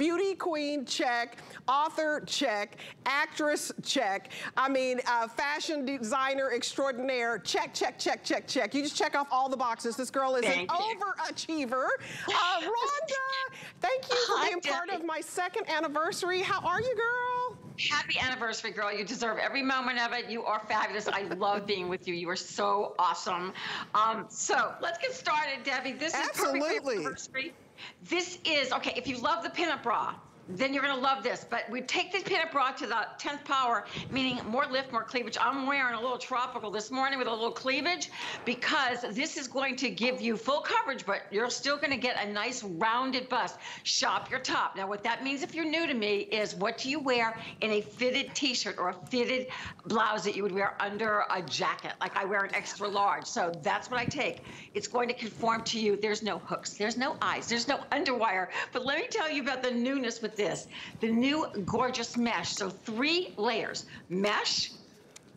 Beauty queen, check. Author, check. Actress, check. I mean, uh, fashion designer extraordinaire, check, check, check, check, check. You just check off all the boxes. This girl is thank an you. overachiever. Uh, Rhonda, thank you for being part of my second anniversary. How are you, girl? Happy anniversary, girl. You deserve every moment of it. You are fabulous. I love being with you. You are so awesome. Um, so let's get started, Debbie. This Absolutely. is perfect anniversary. This is, okay, if you love the pinup bra, then you're gonna love this. But we take this pinup bra to the 10th power, meaning more lift, more cleavage. I'm wearing a little tropical this morning with a little cleavage because this is going to give you full coverage, but you're still gonna get a nice rounded bust. Shop your top. Now what that means if you're new to me is what do you wear in a fitted t-shirt or a fitted blouse that you would wear under a jacket? Like I wear an extra large. So that's what I take. It's going to conform to you. There's no hooks, there's no eyes, there's no underwire. But let me tell you about the newness with this. The new gorgeous mesh. So three layers. Mesh,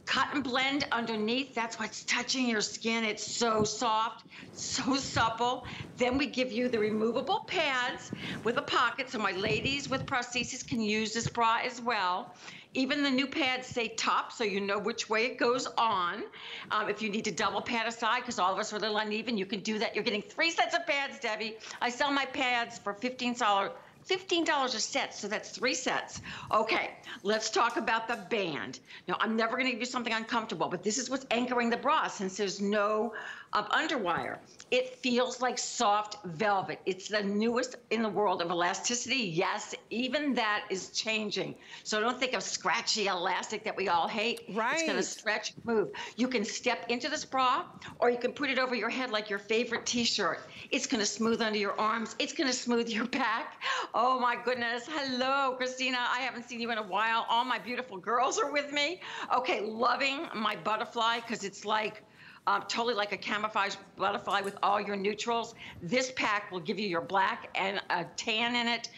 cotton blend underneath. That's what's touching your skin. It's so soft, so supple. Then we give you the removable pads with a pocket. So my ladies with prosthesis can use this bra as well. Even the new pads say top, so you know which way it goes on. Um, if you need to double pad aside, because all of us are a little uneven, you can do that. You're getting three sets of pads, Debbie. I sell my pads for $15 $15 a set, so that's three sets. Okay, let's talk about the band. Now, I'm never gonna give you something uncomfortable, but this is what's anchoring the bra since there's no um, underwire. It feels like soft velvet. It's the newest in the world of elasticity. Yes, even that is changing. So don't think of scratchy elastic that we all hate. Right. It's gonna stretch, move. You can step into this bra, or you can put it over your head like your favorite t-shirt. It's gonna smooth under your arms. It's gonna smooth your back. Oh my goodness. Hello, Christina. I haven't seen you in a while. All my beautiful girls are with me. Okay, loving my butterfly because it's like um, totally like a camouflage butterfly with all your neutrals. This pack will give you your black and a tan in it.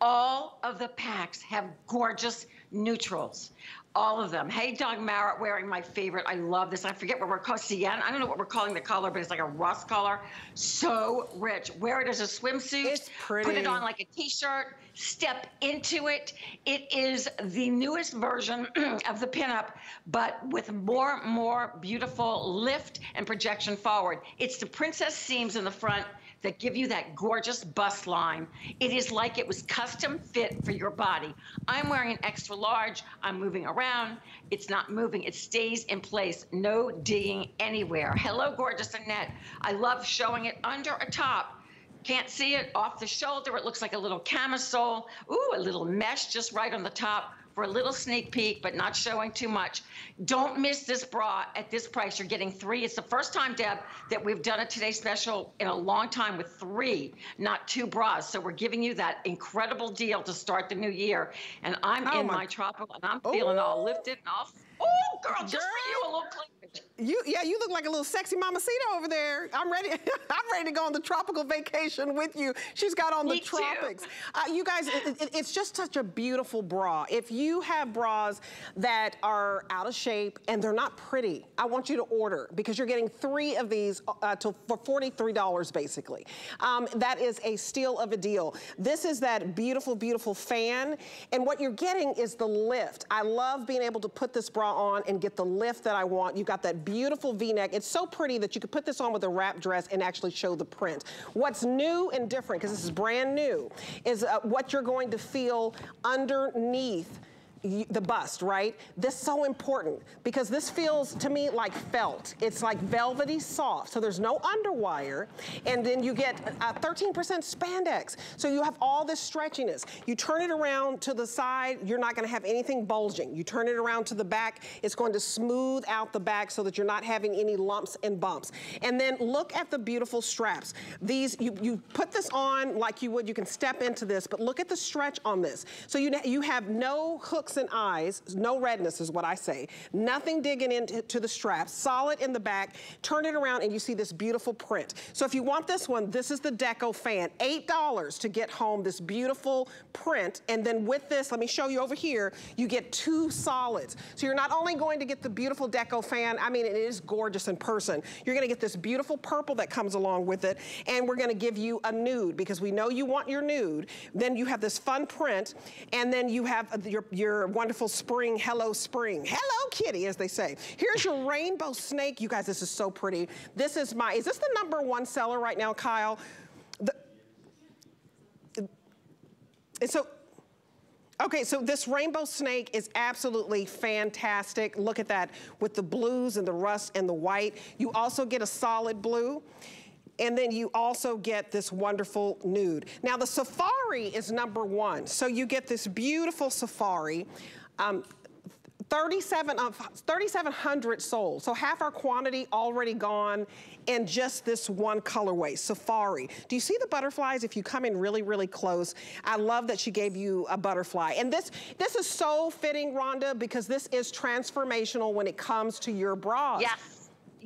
All of the packs have gorgeous neutrals all of them. Hey, Dagmara wearing my favorite. I love this. I forget what we're calling Sienna. I don't know what we're calling the color, but it's like a rust color. So rich. Wear it as a swimsuit. It's pretty. Put it on like a t-shirt. Step into it. It is the newest version of the pinup, but with more, more beautiful lift and projection forward. It's the princess seams in the front that give you that gorgeous bust line. It is like it was custom fit for your body. I'm wearing an extra large. I'm moving around. It's not moving. It stays in place. No digging anywhere. Hello, gorgeous Annette. I love showing it under a top. Can't see it off the shoulder. It looks like a little camisole. Ooh, a little mesh just right on the top for a little sneak peek, but not showing too much. Don't miss this bra at this price. You're getting three. It's the first time, Deb, that we've done a Today Special in a long time with three, not two bras. So we're giving you that incredible deal to start the new year. And I'm oh in my, my tropical, and I'm oh. feeling all lifted and all Oh, girl, just girl. for you, a little cleavage. You, yeah, you look like a little sexy mamacita over there. I'm ready. I'm ready to go on the tropical vacation with you. She's got on Me the tropics. Uh, you guys, it, it, it's just such a beautiful bra. If you have bras that are out of shape and they're not pretty, I want you to order because you're getting three of these uh, to, for $43 basically. Um, that is a steal of a deal. This is that beautiful, beautiful fan. And what you're getting is the lift. I love being able to put this bra on and get the lift that I want. You've got that beautiful V-neck. It's so pretty that you could put this on with a wrap dress and actually show the print. What's new and different, because this is brand new, is uh, what you're going to feel underneath the bust, right? This is so important because this feels to me like felt. It's like velvety soft, so there's no underwire. And then you get 13% spandex. So you have all this stretchiness. You turn it around to the side, you're not gonna have anything bulging. You turn it around to the back, it's going to smooth out the back so that you're not having any lumps and bumps. And then look at the beautiful straps. These, you, you put this on like you would, you can step into this, but look at the stretch on this. So you, you have no hooks fluorescent eyes, no redness is what I say. Nothing digging into the strap, solid in the back. Turn it around and you see this beautiful print. So if you want this one, this is the Deco fan. $8 to get home this beautiful print. And then with this, let me show you over here, you get two solids. So you're not only going to get the beautiful Deco fan, I mean, it is gorgeous in person. You're gonna get this beautiful purple that comes along with it. And we're gonna give you a nude because we know you want your nude. Then you have this fun print. And then you have your, your wonderful spring, hello spring. Hello kitty, as they say. Here's your rainbow snake. You guys, this is so pretty. This is my, is this the number one seller right now, Kyle? The, and so Okay, so this rainbow snake is absolutely fantastic. Look at that with the blues and the rust and the white. You also get a solid blue. And then you also get this wonderful nude. Now the safari is number one. So you get this beautiful safari. Um, 37 of 3,700 sold. So half our quantity already gone in just this one colorway, Safari. Do you see the butterflies if you come in really, really close? I love that she gave you a butterfly. And this, this is so fitting, Rhonda, because this is transformational when it comes to your bras. Yes.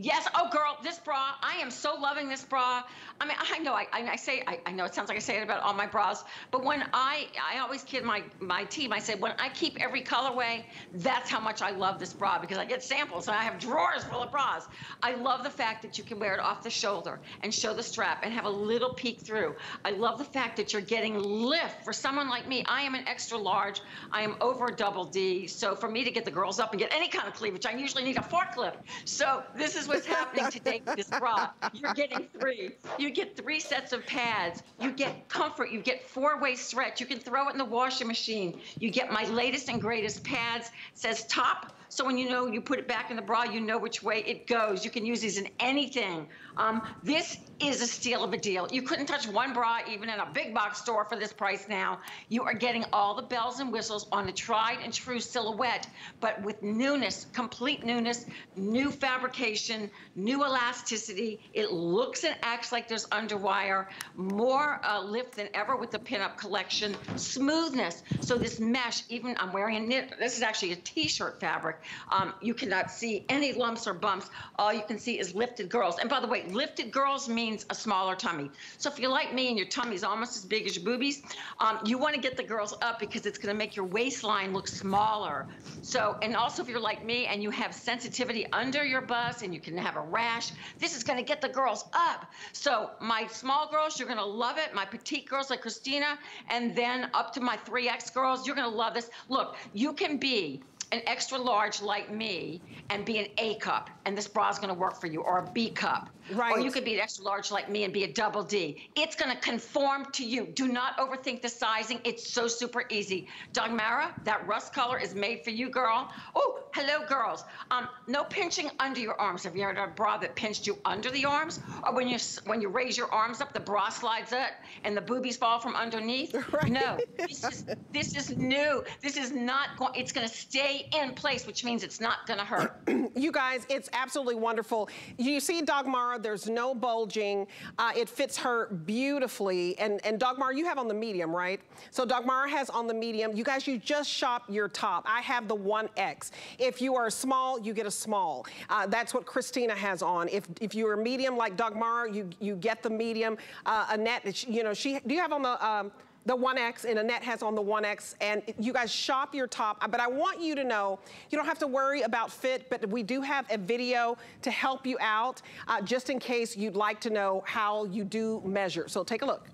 Yes. Oh, girl, this bra. I am so loving this bra. I mean, I know I, I say I, I, know it sounds like I say it about all my bras, but when I I always kid my my team. I say when I keep every colorway, that's how much I love this bra because I get samples and I have drawers full of bras. I love the fact that you can wear it off the shoulder and show the strap and have a little peek through. I love the fact that you're getting lift for someone like me. I am an extra large. I am over double D. So for me to get the girls up and get any kind of cleavage, I usually need a forklift. So this is what's happening today with this bra. You're getting three. You get three sets of pads. You get comfort. You get four-way stretch. You can throw it in the washing machine. You get my latest and greatest pads. It says top so when you know you put it back in the bra, you know which way it goes. You can use these in anything. Um, this is a steal of a deal. You couldn't touch one bra even in a big box store for this price now. You are getting all the bells and whistles on a tried and true silhouette, but with newness, complete newness, new fabrication, new elasticity. It looks and acts like there's underwire, more uh, lift than ever with the pinup collection, smoothness. So this mesh, even I'm wearing a knit, this is actually a t-shirt fabric. Um, you cannot see any lumps or bumps. All you can see is lifted girls. And by the way, lifted girls means a smaller tummy. So if you're like me and your tummy is almost as big as your boobies, um, you want to get the girls up because it's going to make your waistline look smaller. So, and also if you're like me and you have sensitivity under your bust and you can have a rash, this is going to get the girls up. So my small girls, you're going to love it. My petite girls like Christina, and then up to my 3X girls, you're going to love this. Look, you can be an extra large like me and be an A cup, and this bra is going to work for you, or a B cup. Right. Or you could be an extra large like me and be a double D. It's going to conform to you. Do not overthink the sizing. It's so super easy. Dagmara, that rust color is made for you, girl. Oh, hello, girls. Um, no pinching under your arms. Have you ever had a bra that pinched you under the arms? Or when you when you raise your arms up, the bra slides up and the boobies fall from underneath? Right. No. This is, this is new. This is not going, it's going to stay in place, which means it's not going to hurt. you guys, it's absolutely wonderful. You see Dagmara there's no bulging. Uh, it fits her beautifully. And, and Dagmar, you have on the medium, right? So Dagmar has on the medium. You guys, you just shop your top. I have the 1X. If you are small, you get a small. Uh, that's what Christina has on. If, if you are medium like Dagmar, you, you get the medium. Uh, Annette, you know, she, do you have on the, um, the 1X and Annette has on the 1X and you guys shop your top. But I want you to know, you don't have to worry about fit, but we do have a video to help you out uh, just in case you'd like to know how you do measure. So take a look.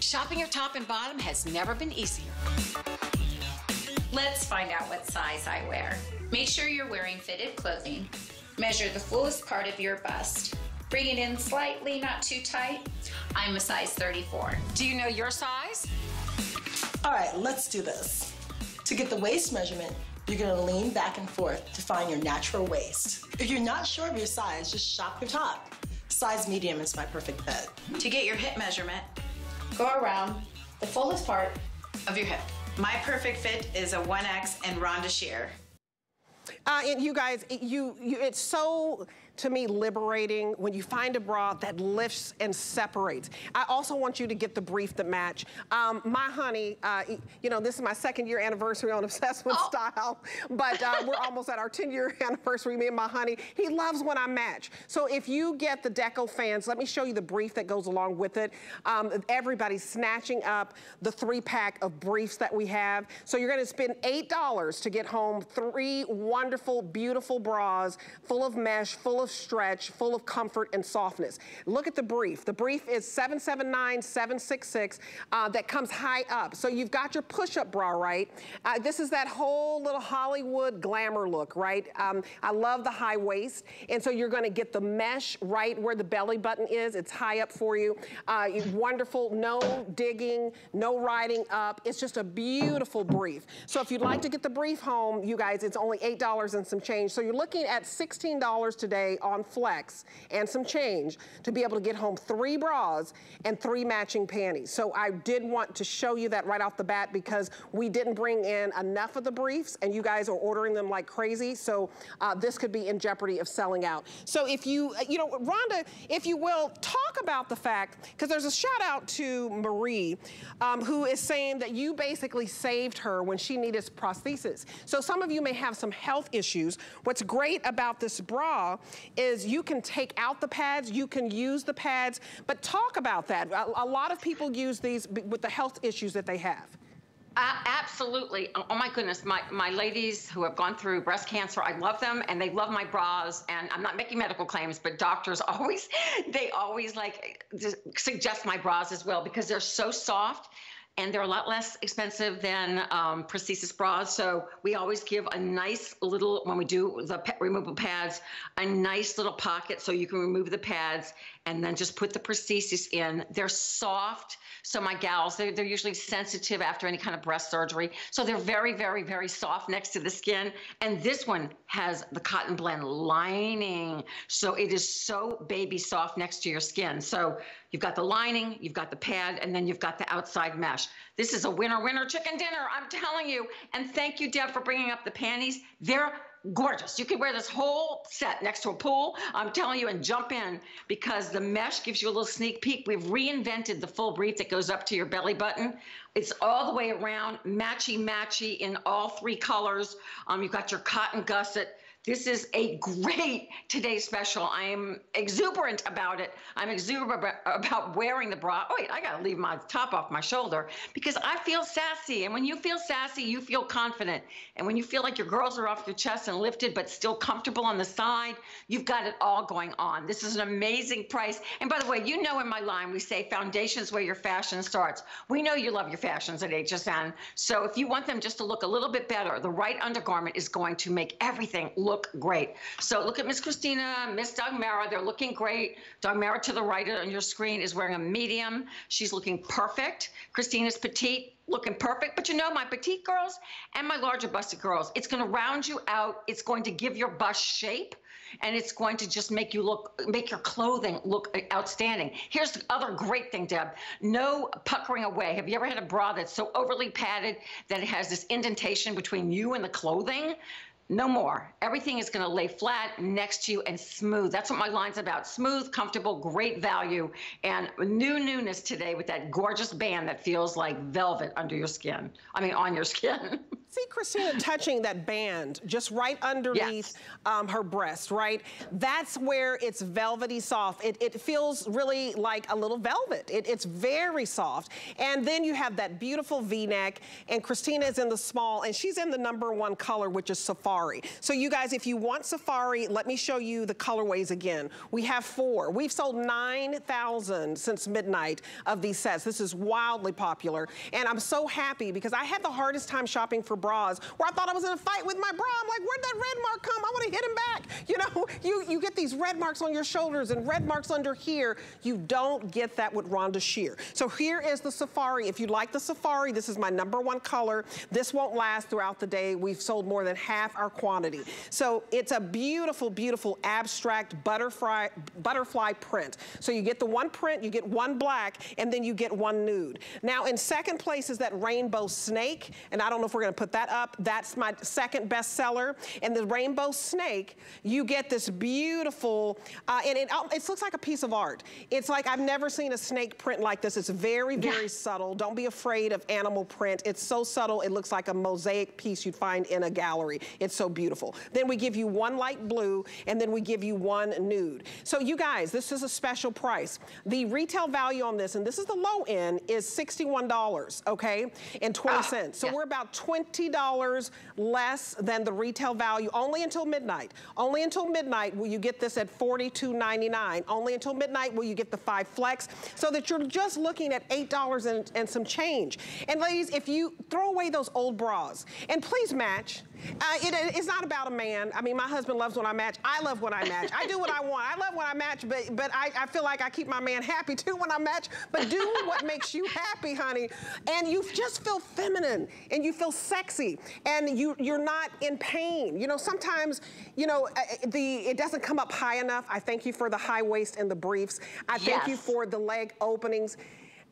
Shopping your top and bottom has never been easier. Let's find out what size I wear. Make sure you're wearing fitted clothing. Measure the fullest part of your bust. Bring it in slightly, not too tight. I'm a size 34. Do you know your size? All right, let's do this. To get the waist measurement, you're gonna lean back and forth to find your natural waist. If you're not sure of your size, just shop your top. Size medium is my perfect fit. To get your hip measurement, go around the fullest part of your hip. My perfect fit is a 1X and Rhonda Shear. Uh, and you guys, you, you, it's so to me, liberating when you find a bra that lifts and separates. I also want you to get the brief that match. Um, my honey, uh, you know, this is my second year anniversary on Obsessed with oh. Style, but uh, we're almost at our 10 year anniversary, me and my honey. He loves when I match. So if you get the Deco fans, let me show you the brief that goes along with it. Um, everybody's snatching up the three pack of briefs that we have. So you're gonna spend $8 to get home three wonderful, beautiful bras full of mesh, full of stretch, full of comfort and softness. Look at the brief. The brief is 779766 uh, that comes high up. So you've got your push-up bra, right? Uh, this is that whole little Hollywood glamour look, right? Um, I love the high waist. And so you're gonna get the mesh right where the belly button is. It's high up for you. Uh, wonderful, no digging, no riding up. It's just a beautiful brief. So if you'd like to get the brief home, you guys, it's only $8 and some change. So you're looking at $16 today on Flex and some change to be able to get home three bras and three matching panties. So I did want to show you that right off the bat because we didn't bring in enough of the briefs and you guys are ordering them like crazy. So uh, this could be in jeopardy of selling out. So if you, uh, you know, Rhonda, if you will, talk about the fact, because there's a shout out to Marie, um, who is saying that you basically saved her when she needed prosthesis. So some of you may have some health issues. What's great about this bra is you can take out the pads, you can use the pads, but talk about that. A, a lot of people use these with the health issues that they have. Uh, absolutely. Oh, oh my goodness, my, my ladies who have gone through breast cancer, I love them and they love my bras. And I'm not making medical claims, but doctors always, they always like suggest my bras as well because they're so soft and they're a lot less expensive than um, prosthesis bras. So we always give a nice little, when we do the removable pads, a nice little pocket so you can remove the pads and then just put the prosthesis in. They're soft. So my gals, they're, they're usually sensitive after any kind of breast surgery. So they're very, very, very soft next to the skin. And this one has the cotton blend lining. So it is so baby soft next to your skin. So you've got the lining, you've got the pad, and then you've got the outside mesh. This is a winner, winner chicken dinner, I'm telling you. And thank you, Deb, for bringing up the panties. They're gorgeous. You could wear this whole set next to a pool, I'm telling you, and jump in because the mesh gives you a little sneak peek. We've reinvented the full brief that goes up to your belly button. It's all the way around, matchy matchy in all three colors. Um, you've got your cotton gusset this is a great today special. I am exuberant about it. I'm exuberant about wearing the bra. Oh, wait, I got to leave my top off my shoulder because I feel sassy. And when you feel sassy, you feel confident. And when you feel like your girls are off your chest and lifted, but still comfortable on the side, you've got it all going on. This is an amazing price. And by the way, you know in my line, we say foundations where your fashion starts. We know you love your fashions at HSN. So if you want them just to look a little bit better, the right undergarment is going to make everything look look great. So look at Miss Christina, Miss Dagmara. They're looking great. Dagmara to the right on your screen is wearing a medium. She's looking perfect. Christina's petite looking perfect. But you know, my petite girls and my larger busted girls, it's going to round you out. It's going to give your bust shape and it's going to just make you look, make your clothing look outstanding. Here's the other great thing, Deb. No puckering away. Have you ever had a bra that's so overly padded that it has this indentation between you and the clothing? No more. Everything is going to lay flat next to you and smooth. That's what my line's about. Smooth, comfortable, great value, and new newness today with that gorgeous band that feels like velvet under your skin. I mean, on your skin. See Christina touching that band just right underneath yes. um, her breast, right? That's where it's velvety soft. It, it feels really like a little velvet. It, it's very soft. And then you have that beautiful V-neck, and Christina is in the small, and she's in the number one color, which is Safari. So you guys, if you want Safari, let me show you the colorways again. We have four. We've sold 9,000 since midnight of these sets. This is wildly popular. And I'm so happy because I had the hardest time shopping for bras where I thought I was in a fight with my bra. I'm like, where'd that red mark come? I want to hit him back. You know, you, you get these red marks on your shoulders and red marks under here. You don't get that with Rhonda Shear. So here is the Safari. If you like the Safari, this is my number one color. This won't last throughout the day. We've sold more than half our quantity. So it's a beautiful, beautiful abstract butterfly, butterfly print. So you get the one print, you get one black, and then you get one nude. Now in second place is that rainbow snake, and I don't know if we're gonna put put that up. That's my second bestseller. And the Rainbow Snake, you get this beautiful, uh, and it, um, it looks like a piece of art. It's like I've never seen a snake print like this. It's very, very yeah. subtle. Don't be afraid of animal print. It's so subtle, it looks like a mosaic piece you'd find in a gallery. It's so beautiful. Then we give you one light blue, and then we give you one nude. So you guys, this is a special price. The retail value on this, and this is the low end, is $61, okay, and 20 ah, cents. So yeah. we're about $20 less than the retail value, only until midnight. Only until midnight will you get this at $42.99. Only until midnight will you get the five flex, so that you're just looking at $8 and, and some change. And ladies, if you throw away those old bras, and please match, uh, it, it's not about a man. I mean, my husband loves when I match. I love when I match. I do what I want. I love when I match, but but I, I feel like I keep my man happy too when I match. But do what makes you happy, honey. And you just feel feminine and you feel sexy and you, you're not in pain. You know, sometimes, you know, uh, uh, the it doesn't come up high enough. I thank you for the high waist and the briefs. I thank yes. you for the leg openings.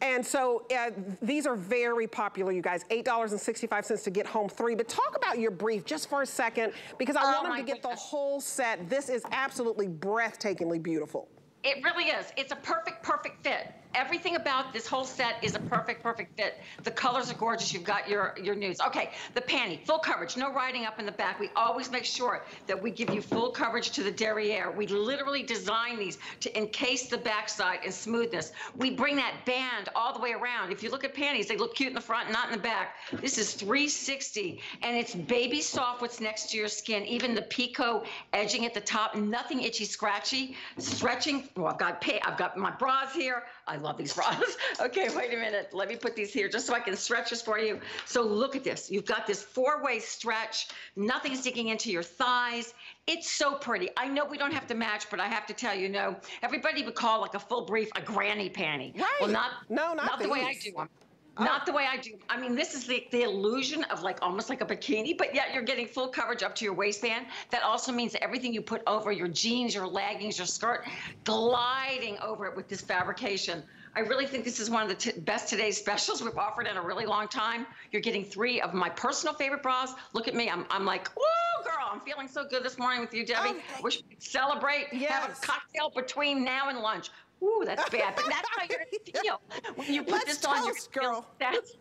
And so uh, these are very popular, you guys. $8.65 to get home three. But talk about your brief just for a second because I oh want them to get goodness. the whole set. This is absolutely breathtakingly beautiful. It really is. It's a perfect, perfect fit everything about this whole set is a perfect, perfect fit. The colors are gorgeous. You've got your, your nudes. Okay, the panty, full coverage, no riding up in the back. We always make sure that we give you full coverage to the derriere. We literally design these to encase the backside in smoothness. We bring that band all the way around. If you look at panties, they look cute in the front, not in the back. This is 360, and it's baby soft what's next to your skin. Even the picot edging at the top, nothing itchy, scratchy, stretching. Well, I've got, I've got my bras here. I love these bras. okay, wait a minute. Let me put these here just so I can stretch this for you. So look at this. You've got this four-way stretch. Nothing's digging into your thighs. It's so pretty. I know we don't have to match, but I have to tell you, no. Everybody would call like a full brief a granny panty. Right. Well, not no, not, not the way I do them. Oh. Not oh. the way I do. I mean, this is the, the illusion of like almost like a bikini, but yet you're getting full coverage up to your waistband. That also means everything you put over your jeans, your leggings, your skirt, gliding over it with this fabrication. I really think this is one of the best today's specials we've offered in a really long time. You're getting three of my personal favorite bras. Look at me. I'm, I'm like, whoa, girl, I'm feeling so good this morning with you, Debbie. Oh, Wish we could celebrate, yes. have a cocktail between now and lunch. Ooh, that's bad. But that's how you're gonna feel when you put Let's this on your girl. That's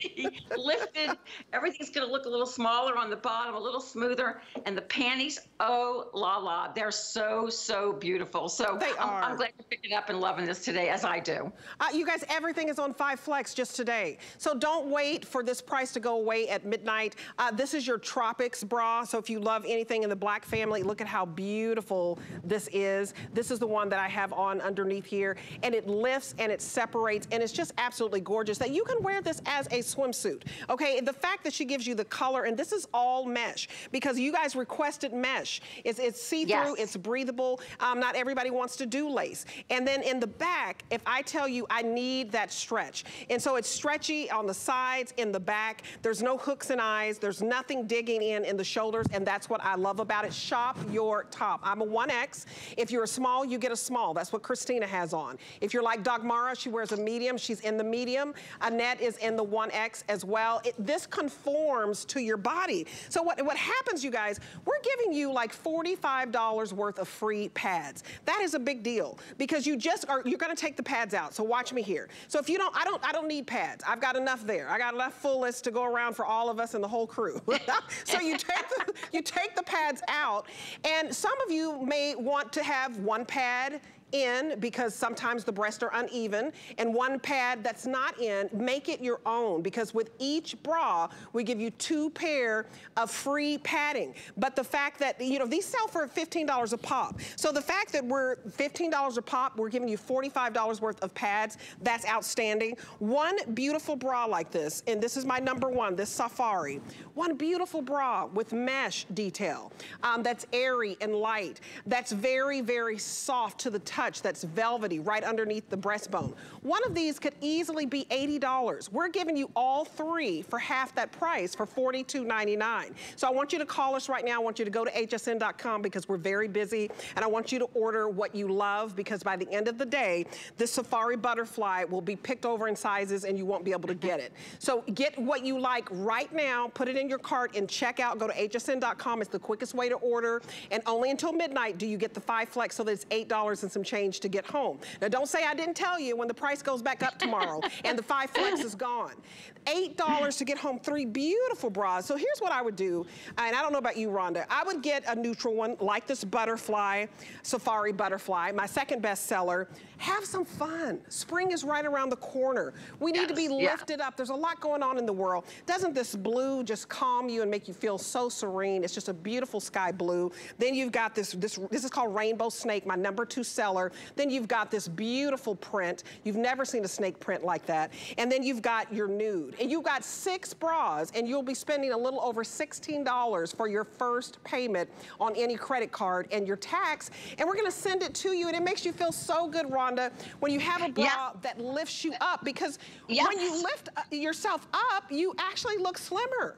lifted. Everything's gonna look a little smaller on the bottom, a little smoother. And the panties, oh la la, they're so so beautiful. So they I'm, are. I'm glad you're picking up and loving this today, as I do. Uh, you guys, everything is on Five Flex just today. So don't wait for this price to go away at midnight. Uh, this is your Tropics bra. So if you love anything in the black family, look at how beautiful this is. This is the one that I have on underneath here and it lifts and it separates and it's just absolutely gorgeous that you can wear this as a swimsuit. Okay, the fact that she gives you the color and this is all mesh because you guys requested mesh. It's, it's see-through, yes. it's breathable. Um, not everybody wants to do lace. And then in the back, if I tell you I need that stretch, and so it's stretchy on the sides, in the back, there's no hooks and eyes, there's nothing digging in in the shoulders, and that's what I love about it. Shop your top. I'm a 1X. If you're a small, you get a small. That's what Christina has on. If you're like Dagmara, she wears a medium. She's in the medium. Annette is in the 1X as well. It, this conforms to your body. So what, what happens, you guys, we're giving you like $45 worth of free pads. That is a big deal because you just are, you're gonna take the pads out. So watch me here. So if you don't, I don't, I don't need pads. I've got enough there. I got enough full list to go around for all of us and the whole crew. so you take, the, you take the pads out and some of you may want to have one pad in because sometimes the breasts are uneven and one pad that's not in, make it your own because with each bra, we give you two pair of free padding. But the fact that, you know, these sell for $15 a pop. So the fact that we're $15 a pop, we're giving you $45 worth of pads, that's outstanding. One beautiful bra like this, and this is my number one, this Safari. One beautiful bra with mesh detail um, that's airy and light, that's very, very soft to the touch touch that's velvety right underneath the breastbone. One of these could easily be $80. We're giving you all three for half that price for $42.99. So I want you to call us right now. I want you to go to hsn.com because we're very busy and I want you to order what you love because by the end of the day, this Safari Butterfly will be picked over in sizes and you won't be able to get it. So get what you like right now, put it in your cart and check out. Go to hsn.com. It's the quickest way to order and only until midnight do you get the five flex so that it's $8 and some change to get home. Now don't say I didn't tell you when the price goes back up tomorrow and the five flex is gone. $8 to get home three beautiful bras. So here's what I would do, and I don't know about you, Rhonda. I would get a neutral one like this butterfly, Safari Butterfly, my second best seller. Have some fun. Spring is right around the corner. We need yes, to be lifted yeah. up. There's a lot going on in the world. Doesn't this blue just calm you and make you feel so serene? It's just a beautiful sky blue. Then you've got this, this, this is called Rainbow Snake, my number two seller. Then you've got this beautiful print. You've never seen a snake print like that. And then you've got your nude. And you've got six bras and you'll be spending a little over $16 for your first payment on any credit card and your tax. And we're gonna send it to you and it makes you feel so good, Rhonda, when you have a bra yeah. that lifts you up because yes. when you lift uh, yourself up, you actually look slimmer.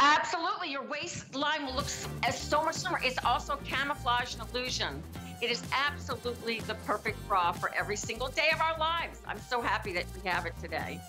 Absolutely, your waistline will look as so much slimmer. It's also camouflage and illusion. It is absolutely the perfect bra for every single day of our lives. I'm so happy that we have it today.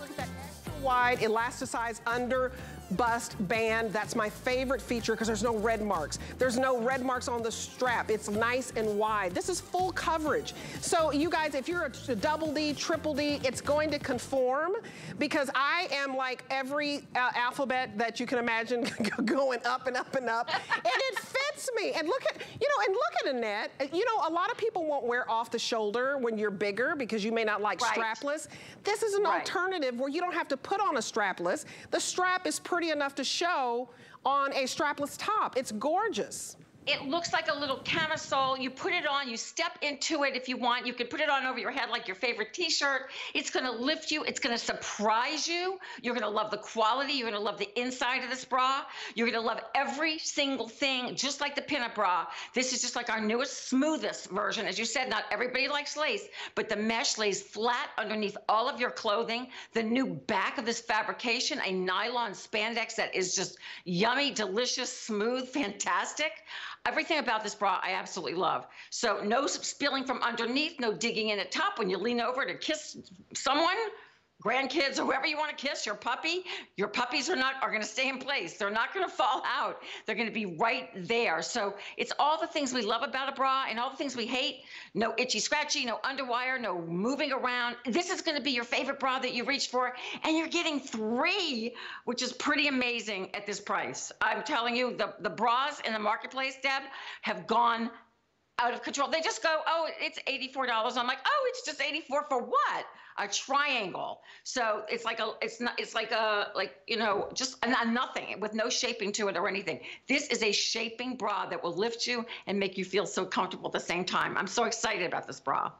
Look at that extra wide, elasticized under bust band. That's my favorite feature because there's no red marks. There's no red marks on the strap. It's nice and wide. This is full coverage. So you guys, if you're a, double D, triple D, it's going to conform because I am like every uh, alphabet that you can imagine going up and up and up. and it fits me. And look at, you know, and look at Annette. Uh, you know, a lot of people won't wear off the shoulder when you're bigger because you may not like right. strapless. This is an right. alternative where you don't have to put on a strapless. The strap is pretty pretty enough to show on a strapless top. It's gorgeous. It looks like a little camisole. You put it on, you step into it if you want. You can put it on over your head like your favorite t-shirt. It's gonna lift you. It's gonna surprise you. You're gonna love the quality. You're gonna love the inside of this bra. You're gonna love every single thing, just like the pinup bra. This is just like our newest, smoothest version. As you said, not everybody likes lace, but the mesh lays flat underneath all of your clothing. The new back of this fabrication, a nylon spandex that is just yummy, delicious, smooth, fantastic. Everything about this bra I absolutely love. So no spilling from underneath, no digging in at top when you lean over to kiss someone grandkids, or whoever you want to kiss, your puppy, your puppies are not are going to stay in place. They're not going to fall out. They're going to be right there. So it's all the things we love about a bra and all the things we hate. No itchy, scratchy, no underwire, no moving around. This is going to be your favorite bra that you reach for, and you're getting three, which is pretty amazing at this price. I'm telling you, the the bras in the marketplace, Deb, have gone out of control. They just go, oh, it's $84. I'm like, oh, it's just 84 for what? A triangle. So it's like a, it's not, it's like a, like, you know, just a, nothing with no shaping to it or anything. This is a shaping bra that will lift you and make you feel so comfortable at the same time. I'm so excited about this bra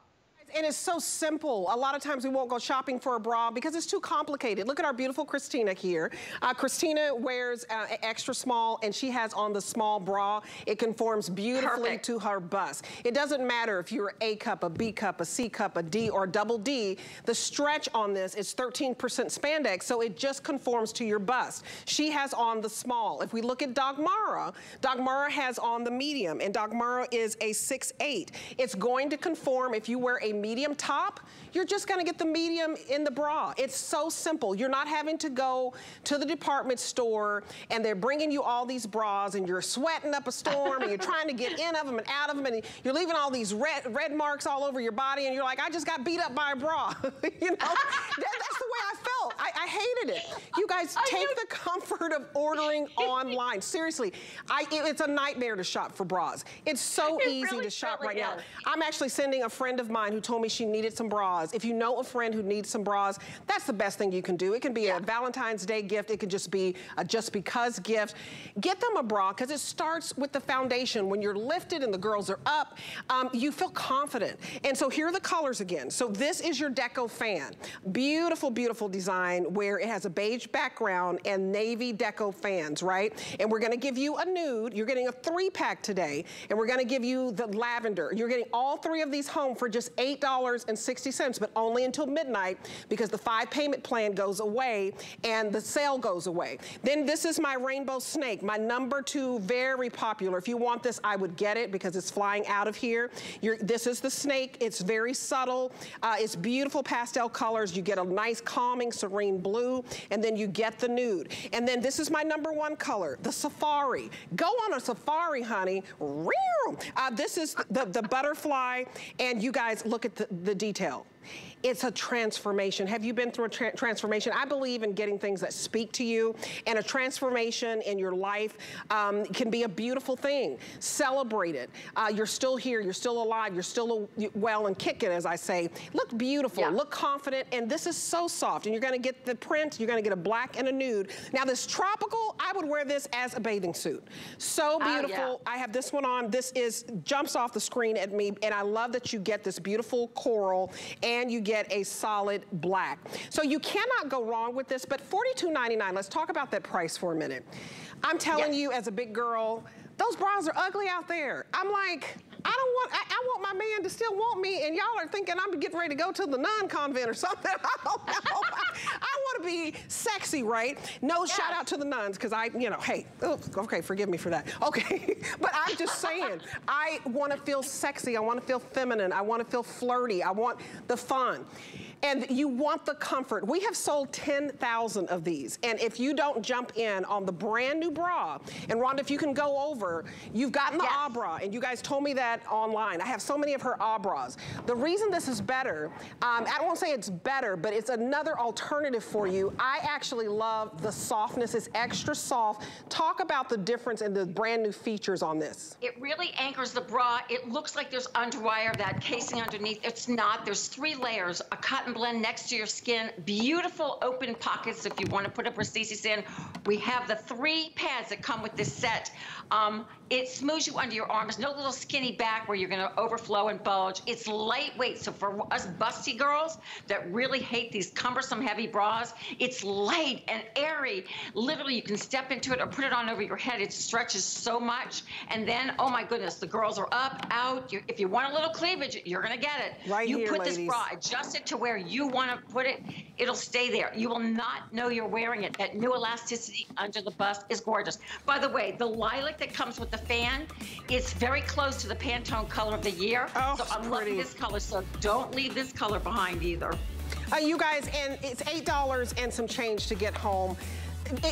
and it's so simple. A lot of times we won't go shopping for a bra because it's too complicated. Look at our beautiful Christina here. Uh, Christina wears uh, extra small and she has on the small bra. It conforms beautifully Perfect. to her bust. It doesn't matter if you're A cup, a B cup, a C cup, a D, or double D. The stretch on this is 13% spandex, so it just conforms to your bust. She has on the small. If we look at Dagmara, Dagmara has on the medium, and Dagmara is a 6'8". It's going to conform if you wear a medium top, you're just gonna get the medium in the bra. It's so simple. You're not having to go to the department store and they're bringing you all these bras and you're sweating up a storm and you're trying to get in of them and out of them and you're leaving all these red, red marks all over your body and you're like, I just got beat up by a bra. you know, that, that's the way I felt. I, I hated it. You guys take the comfort of ordering online. Seriously, I, it, it's a nightmare to shop for bras. It's so it easy really, to shop really right is. now. I'm actually sending a friend of mine who told me she needed some bras. If you know a friend who needs some bras, that's the best thing you can do. It can be yeah. a Valentine's Day gift. It could just be a just because gift. Get them a bra because it starts with the foundation. When you're lifted and the girls are up, um, you feel confident. And so here are the colors again. So this is your Deco fan. Beautiful, beautiful design where it has a beige background and navy deco fans, right? And we're gonna give you a nude. You're getting a three pack today. And we're gonna give you the lavender. You're getting all three of these home for just $8.60, but only until midnight because the five payment plan goes away and the sale goes away. Then this is my rainbow snake, my number two, very popular. If you want this, I would get it because it's flying out of here. You're, this is the snake. It's very subtle. Uh, it's beautiful pastel colors. You get a nice calming serene blue and then you get the nude. And then this is my number one color, the safari. Go on a safari, honey. Uh, this is the, the butterfly and you guys look at the, the detail. It's a transformation. Have you been through a tra transformation? I believe in getting things that speak to you and a transformation in your life um, can be a beautiful thing. Celebrate it. Uh, you're still here. You're still alive. You're still well and kicking, as I say. Look beautiful. Yeah. Look confident. And this is so soft. And you're going to get the print. You're going to get a black and a nude. Now, this tropical, I would wear this as a bathing suit. So beautiful. Oh, yeah. I have this one on. This is jumps off the screen at me. And I love that you get this beautiful coral and you get a solid black. So you cannot go wrong with this, but $42.99, let's talk about that price for a minute. I'm telling yes. you as a big girl, those bras are ugly out there. I'm like, I don't want, I, I, want my man to still want me, and y'all are thinking I'm getting ready to go to the nun convent or something. I don't know. I, I want to be sexy, right? No yes. shout out to the nuns, because I, you know, hey, oh, okay, forgive me for that. Okay, but I'm just saying, I want to feel sexy. I want to feel feminine. I want to feel flirty. I want the fun and you want the comfort. We have sold 10,000 of these. And if you don't jump in on the brand new bra, and Rhonda, if you can go over, you've gotten the yes. Ahh Bra, and you guys told me that online. I have so many of her Ahh Bras. The reason this is better, um, I won't say it's better, but it's another alternative for you. I actually love the softness. It's extra soft. Talk about the difference in the brand new features on this. It really anchors the bra. It looks like there's underwire, that casing underneath. It's not. There's three layers, a cotton blend next to your skin. Beautiful open pockets if you want to put a prosthesis in. We have the three pads that come with this set. Um, it smooths you under your arms. No little skinny back where you're going to overflow and bulge. It's lightweight. So for us busty girls that really hate these cumbersome heavy bras, it's light and airy. Literally, you can step into it or put it on over your head. It stretches so much. And then, oh my goodness, the girls are up, out. You're, if you want a little cleavage, you're going to get it. Right you here, put ladies. this bra, adjust it to where you want to put it, it'll stay there. You will not know you're wearing it. That new elasticity under the bust is gorgeous. By the way, the lilac that comes with the fan is very close to the Pantone color of the year. Oh, so I'm pretty. loving this color, so don't leave this color behind either. Uh, you guys, and it's $8 and some change to get home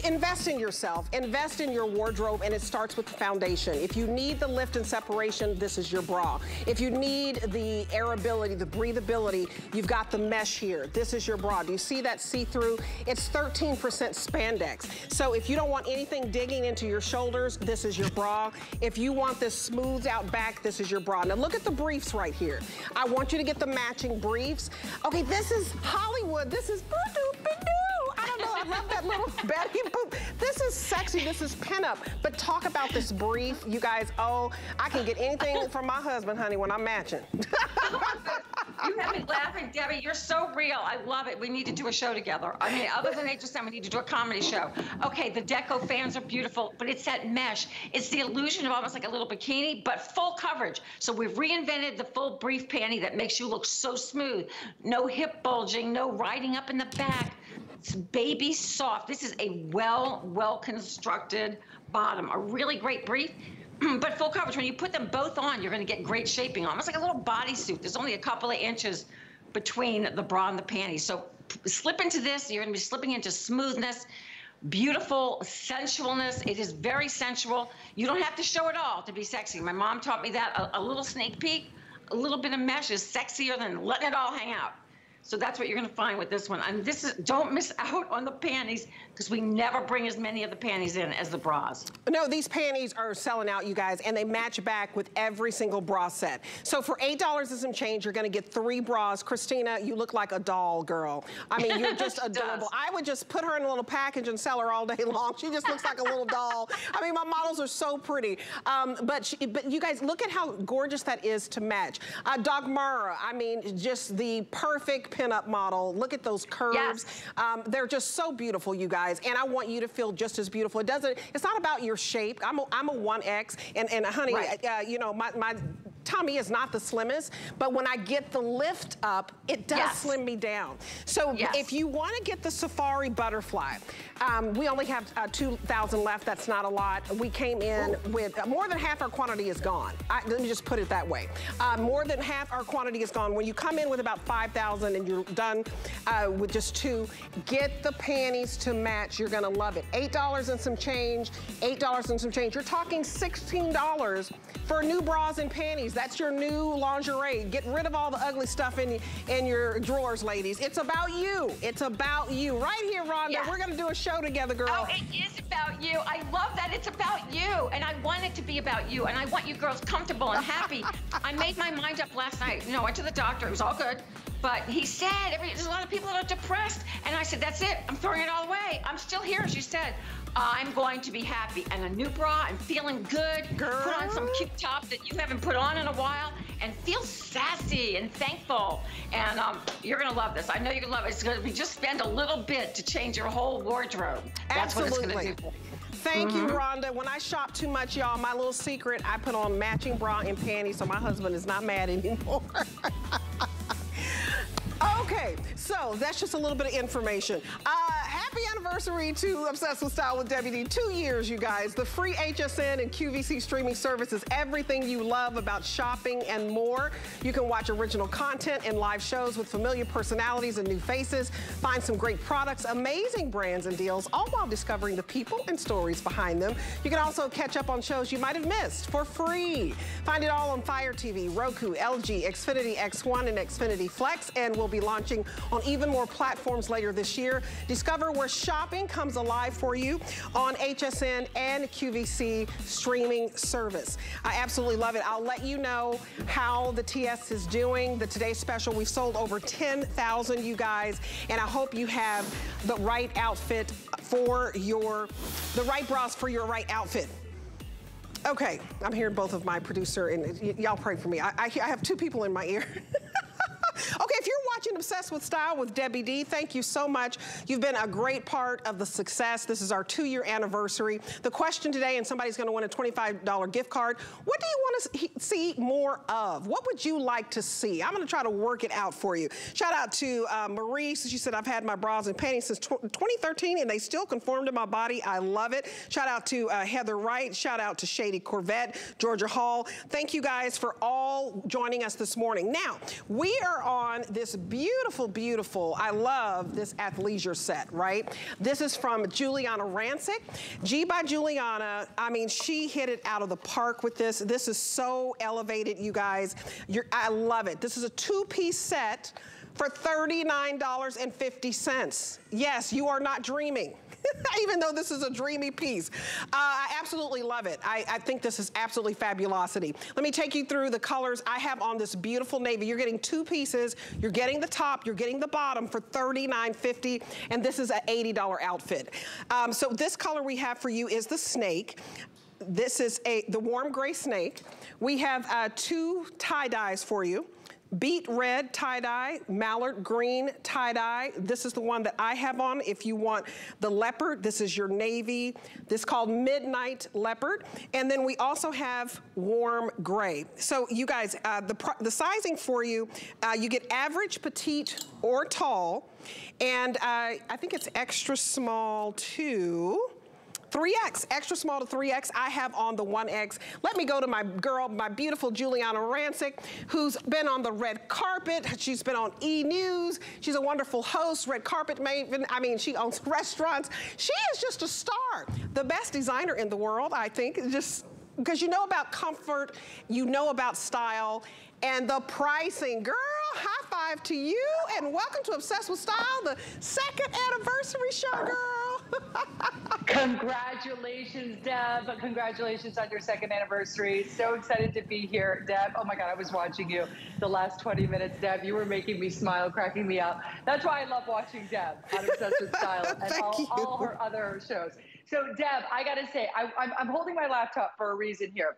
invest in yourself, invest in your wardrobe, and it starts with the foundation. If you need the lift and separation, this is your bra. If you need the airability, the breathability, you've got the mesh here. This is your bra. Do you see that see-through? It's 13% spandex. So if you don't want anything digging into your shoulders, this is your bra. If you want this smoothed out back, this is your bra. Now look at the briefs right here. I want you to get the matching briefs. Okay, this is Hollywood. This is I love that little This is sexy. This is pinup. But talk about this brief. You guys, oh, I can get anything from my husband, honey, when I'm matching. you have me laughing, Debbie. You're so real. I love it. We need to do a show together. I mean, other than HSN, we need to do a comedy show. Okay, the deco fans are beautiful, but it's that mesh. It's the illusion of almost like a little bikini, but full coverage. So we've reinvented the full brief panty that makes you look so smooth. No hip bulging, no riding up in the back. It's baby soft. This is a well, well constructed bottom. A really great brief. but full coverage, when you put them both on, you're going to get great shaping, almost like a little bodysuit. There's only a couple of inches between the bra and the panties. So slip into this, you're going to be slipping into smoothness, beautiful sensualness. It is very sensual. You don't have to show it all to be sexy. My mom taught me that. A, a little sneak peek, a little bit of mesh is sexier than letting it all hang out. So that's what you're going to find with this one. And this is, don't miss out on the panties because we never bring as many of the panties in as the bras. No, these panties are selling out, you guys, and they match back with every single bra set. So for $8 and some change, you're going to get three bras. Christina, you look like a doll, girl. I mean, you're just adorable. I would just put her in a little package and sell her all day long. She just looks like a little doll. I mean, my models are so pretty. Um, but, she, but you guys, look at how gorgeous that is to match. Uh, Dagmara, I mean, just the perfect pinup model. Look at those curves. Yes. Um, they're just so beautiful, you guys. And I want you to feel just as beautiful. It doesn't, it's not about your shape. I'm a, I'm a 1X. And, and honey, right. uh, you know, my, my tummy is not the slimmest, but when I get the lift up, it does yes. slim me down. So yes. if you want to get the Safari Butterfly, um, we only have uh, 2,000 left. That's not a lot. We came in Ooh. with uh, more than half our quantity is gone. I, let me just put it that way. Uh, more than half our quantity is gone. When you come in with about 5,000 and you're done uh, with just two, get the panties to match. You're going to love it. $8 and some change, $8 and some change. You're talking $16 for new bras and panties. That's your new lingerie. Get rid of all the ugly stuff in, in your drawers, ladies. It's about you. It's about you. Right here, Rhonda, yeah. we're going to do a show together, girl. Oh, it is about you. I love that it's about you. And I want it to be about you. And I want you girls comfortable and happy. I made my mind up last night. You know, went to the doctor. It was all good. But he said, every, there's a lot of people that are depressed. And I said, that's it. I'm throwing it all away. I'm still here, as you said. I'm going to be happy. And a new bra and feeling good. Girl. Put on some cute top that you haven't put on in a while and feel sassy and thankful. And um, you're going to love this. I know you're going to love it. It's going to be just spend a little bit to change your whole wardrobe. That's Absolutely. what it's going to do. Thank mm-hmm. you, Rhonda. When I shop too much, y'all, my little secret, I put on matching bra and panties so my husband is not mad anymore. Okay, so that's just a little bit of information. Uh, happy anniversary to Obsessed with Style with Debbie D. Two years, you guys. The free HSN and QVC streaming service is everything you love about shopping and more. You can watch original content and live shows with familiar personalities and new faces. Find some great products, amazing brands and deals, all while discovering the people and stories behind them. You can also catch up on shows you might have missed for free. Find it all on Fire TV, Roku, LG, Xfinity X1, and Xfinity Flex, and we'll be launching on even more platforms later this year. Discover where shopping comes alive for you on HSN and QVC streaming service. I absolutely love it. I'll let you know how the TS is doing. The Today Special, we've sold over 10,000, you guys, and I hope you have the right outfit for your, the right bras for your right outfit. Okay, I'm hearing both of my producer, and y'all pray for me. I, I, I have two people in my ear. Okay, if you're watching Obsessed with Style with Debbie D, thank you so much. You've been a great part of the success. This is our two-year anniversary. The question today, and somebody's gonna win a $25 gift card, what do you wanna see more of? What would you like to see? I'm gonna try to work it out for you. Shout out to uh, Marie. She said, I've had my bras and panties since 2013 and they still conform to my body. I love it. Shout out to uh, Heather Wright. Shout out to Shady Corvette, Georgia Hall. Thank you guys for all joining us this morning. Now, we are on this beautiful, beautiful, I love this athleisure set, right? This is from Giuliana Rancic. G by Giuliana, I mean, she hit it out of the park with this. This is so elevated, you guys. You're, I love it. This is a two-piece set for $39.50. Yes, you are not dreaming. even though this is a dreamy piece. Uh, I absolutely love it. I, I, think this is absolutely fabulosity. Let me take you through the colors I have on this beautiful navy. You're getting two pieces. You're getting the top, you're getting the bottom for $39.50, and this is an $80 outfit. Um, so this color we have for you is the snake. This is a the warm gray snake. We have uh, two tie dyes for you beet red tie-dye, mallard green tie-dye. This is the one that I have on. If you want the leopard, this is your navy. This called Midnight Leopard. And then we also have warm gray. So you guys, uh, the, the sizing for you, uh, you get average, petite, or tall. And uh, I think it's extra small too. 3X, extra small to 3X. I have on the 1X. Let me go to my girl, my beautiful Giuliana Rancic, who's been on the red carpet. She's been on E! News. She's a wonderful host, red carpet maven. I mean, she owns restaurants. She is just a star. The best designer in the world, I think. Just because you know about comfort, you know about style, and the pricing. Girl, high five to you, and welcome to Obsessed with Style, the second anniversary show, girl. Congratulations, Deb. Congratulations on your second anniversary. So excited to be here, Deb. Oh my God, I was watching you the last 20 minutes, Deb. You were making me smile, cracking me up. That's why I love watching Deb on Obsessed with Style and all, all, her other shows. So, Deb, I got to say, I, I'm, I'm holding my laptop for a reason here.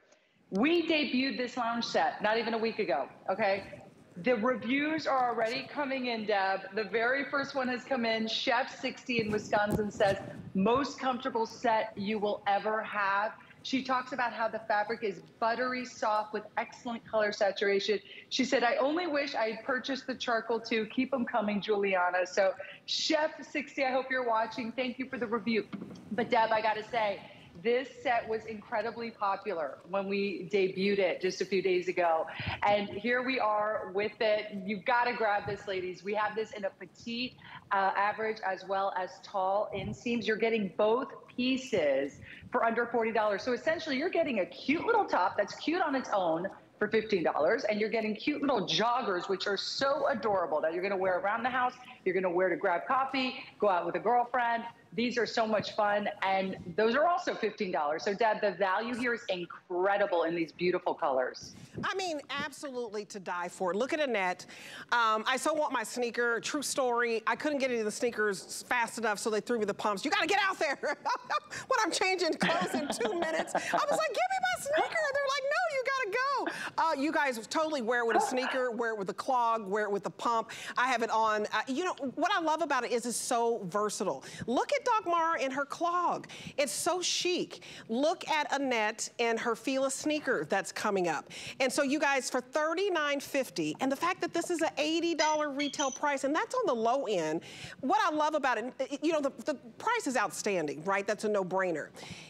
We debuted this lounge set not even a week ago, okay? The reviews are already coming in, Deb. The very first one has come in. Chef 60 in Wisconsin says, most comfortable set you will ever have. She talks about how the fabric is buttery soft with excellent color saturation. She said, I only wish I had purchased the charcoal too. Keep them coming, Giuliana. So Chef 60, I hope you're watching. Thank you for the review. But Deb, I gotta say, this set was incredibly popular when we debuted it just a few days ago. And here we are with it. You've got to grab this, ladies. We have this in a petite, uh, average, as well as tall inseams. You're getting both pieces for under $40. So essentially, you're getting a cute little top that's cute on its own for $15 and you're getting cute little joggers which are so adorable that you're going to wear around the house you're going to wear to grab coffee go out with a girlfriend these are so much fun, and those are also $15. So, Deb, the value here is incredible in these beautiful colors. I mean, absolutely to die for. Look at Annette. Um, I so want my sneaker. True story. I couldn't get any of the sneakers fast enough, so they threw me the pumps. You got to get out there. when I'm changing clothes in two minutes, I was like, give me my sneaker. And They're like, no, you got to go. Uh, you guys totally wear it with a sneaker, wear it with a clog, wear it with a pump. I have it on. Uh, you know, what I love about it is it's so versatile. Look at at Dagmara in her clog. It's so chic. Look at Annette in her Fila sneaker that's coming up. And so you guys, for $39.50, and the fact that this is an $80 retail price, and that's on the low end, what I love about it, you know, the, the price is outstanding, right? That's a no-brainer.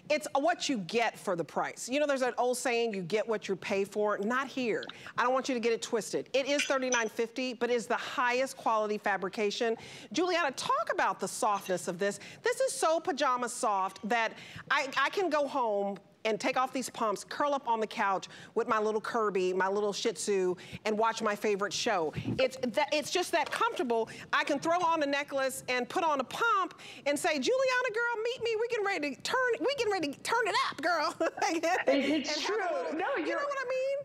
It's what you get for the price. You know, there's an old saying, you get what you pay for. Not here. I don't want you to get it twisted. It is $39.50, but is the highest quality fabrication. Giuliana, talk about the softness of this. This is so pajama soft that I, I can go home and take off these pumps, curl up on the couch with my little Kirby, my little Shih Tzu, and watch my favorite show. It's that, it's just that comfortable. I can throw on a necklace and put on a pump and say, Giuliana, girl, meet me. We getting ready to turn. We getting ready to turn it up, girl. it's true. Little, no, you know what I mean.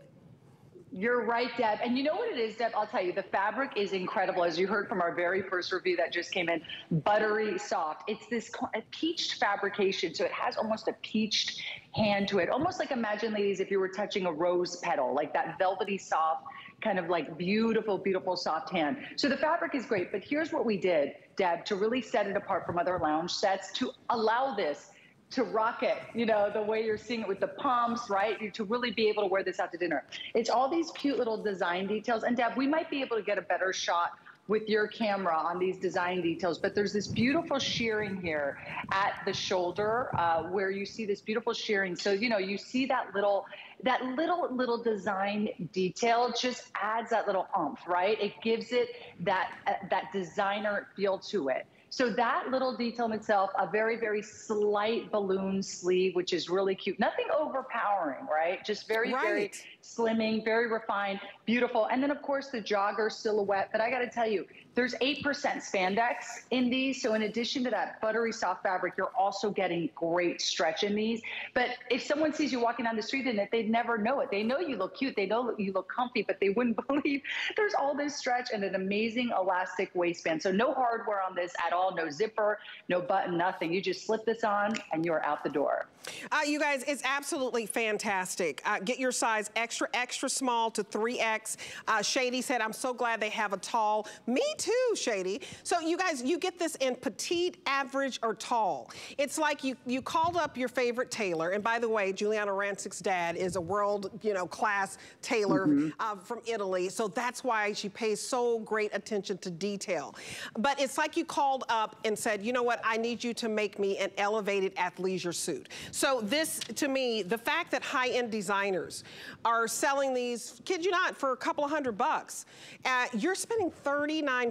You're right, Deb. And you know what it is, Deb? I'll tell you, the fabric is incredible. As you heard from our very first review that just came in, buttery soft. It's this peached fabrication. So it has almost a peached hand to it. Almost like imagine, ladies, if you were touching a rose petal, like that velvety soft, kind of like beautiful, beautiful soft hand. So the fabric is great. But here's what we did, Deb, to really set it apart from other lounge sets to allow this to rock it, you know, the way you're seeing it with the pumps, right? To really be able to wear this out to dinner. It's all these cute little design details. And Deb, we might be able to get a better shot with your camera on these design details, but there's this beautiful shearing here at the shoulder uh, where you see this beautiful shearing. So, you know, you see that little, that little, little design detail just adds that little oomph, right? It gives it that, uh, that designer feel to it. So that little detail in itself, a very, very slight balloon sleeve, which is really cute. Nothing overpowering, right? Just very, right. very slimming, very refined, beautiful. And then, of course, the jogger silhouette. But I got to tell you, there's 8% spandex in these. So in addition to that buttery soft fabric, you're also getting great stretch in these. But if someone sees you walking down the street in it, they'd never know it. They know you look cute. They know you look comfy, but they wouldn't believe there's all this stretch and an amazing elastic waistband. So no hardware on this at all. No zipper, no button, nothing. You just slip this on and you're out the door. Uh, you guys, it's absolutely fantastic. Uh, get your size extra, extra small to 3X. Uh, Shady said, I'm so glad they have a tall. Me too, Shady. So you guys, you get this in petite, average, or tall. It's like you, you called up your favorite tailor. And by the way, Giuliana Rancic's dad is a world, you know, class tailor mm -hmm. from Italy. So that's why she pays so great attention to detail. But it's like you called up and said, you know what, I need you to make me an elevated athleisure suit. So this, to me, the fact that high-end designers are selling these, kid you not, for a couple of hundred bucks, uh, you're spending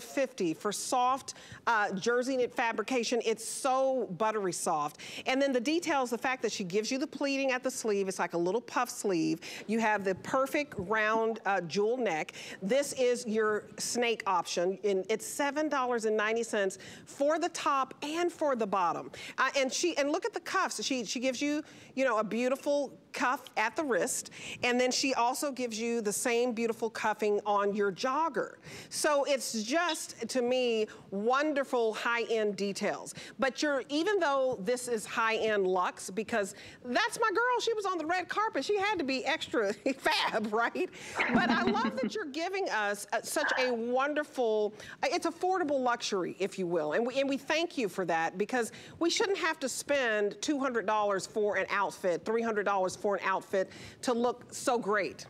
$39.50 for soft uh, jersey knit fabrication. It's so buttery soft. And then the details, the fact that she gives you the pleating at the sleeve, it's like a little puff sleeve. You have the perfect round uh, jewel neck. This is your snake option. And it's $7.90 for the top and for the bottom. Uh, and she and look at the cuffs. She she gives you, you know, a beautiful cuff at the wrist. And then she also gives you the same beautiful cuffing on your jogger. So it's just, to me, wonderful high-end details. But you're, even though this is high-end luxe, because that's my girl, she was on the red carpet, she had to be extra fab, right? But I love that you're giving us uh, such a wonderful, uh, it's affordable luxury, if you will. And we, and we thank you for that because we shouldn't have to spend $200 for an outfit, $300 for an outfit to look so great.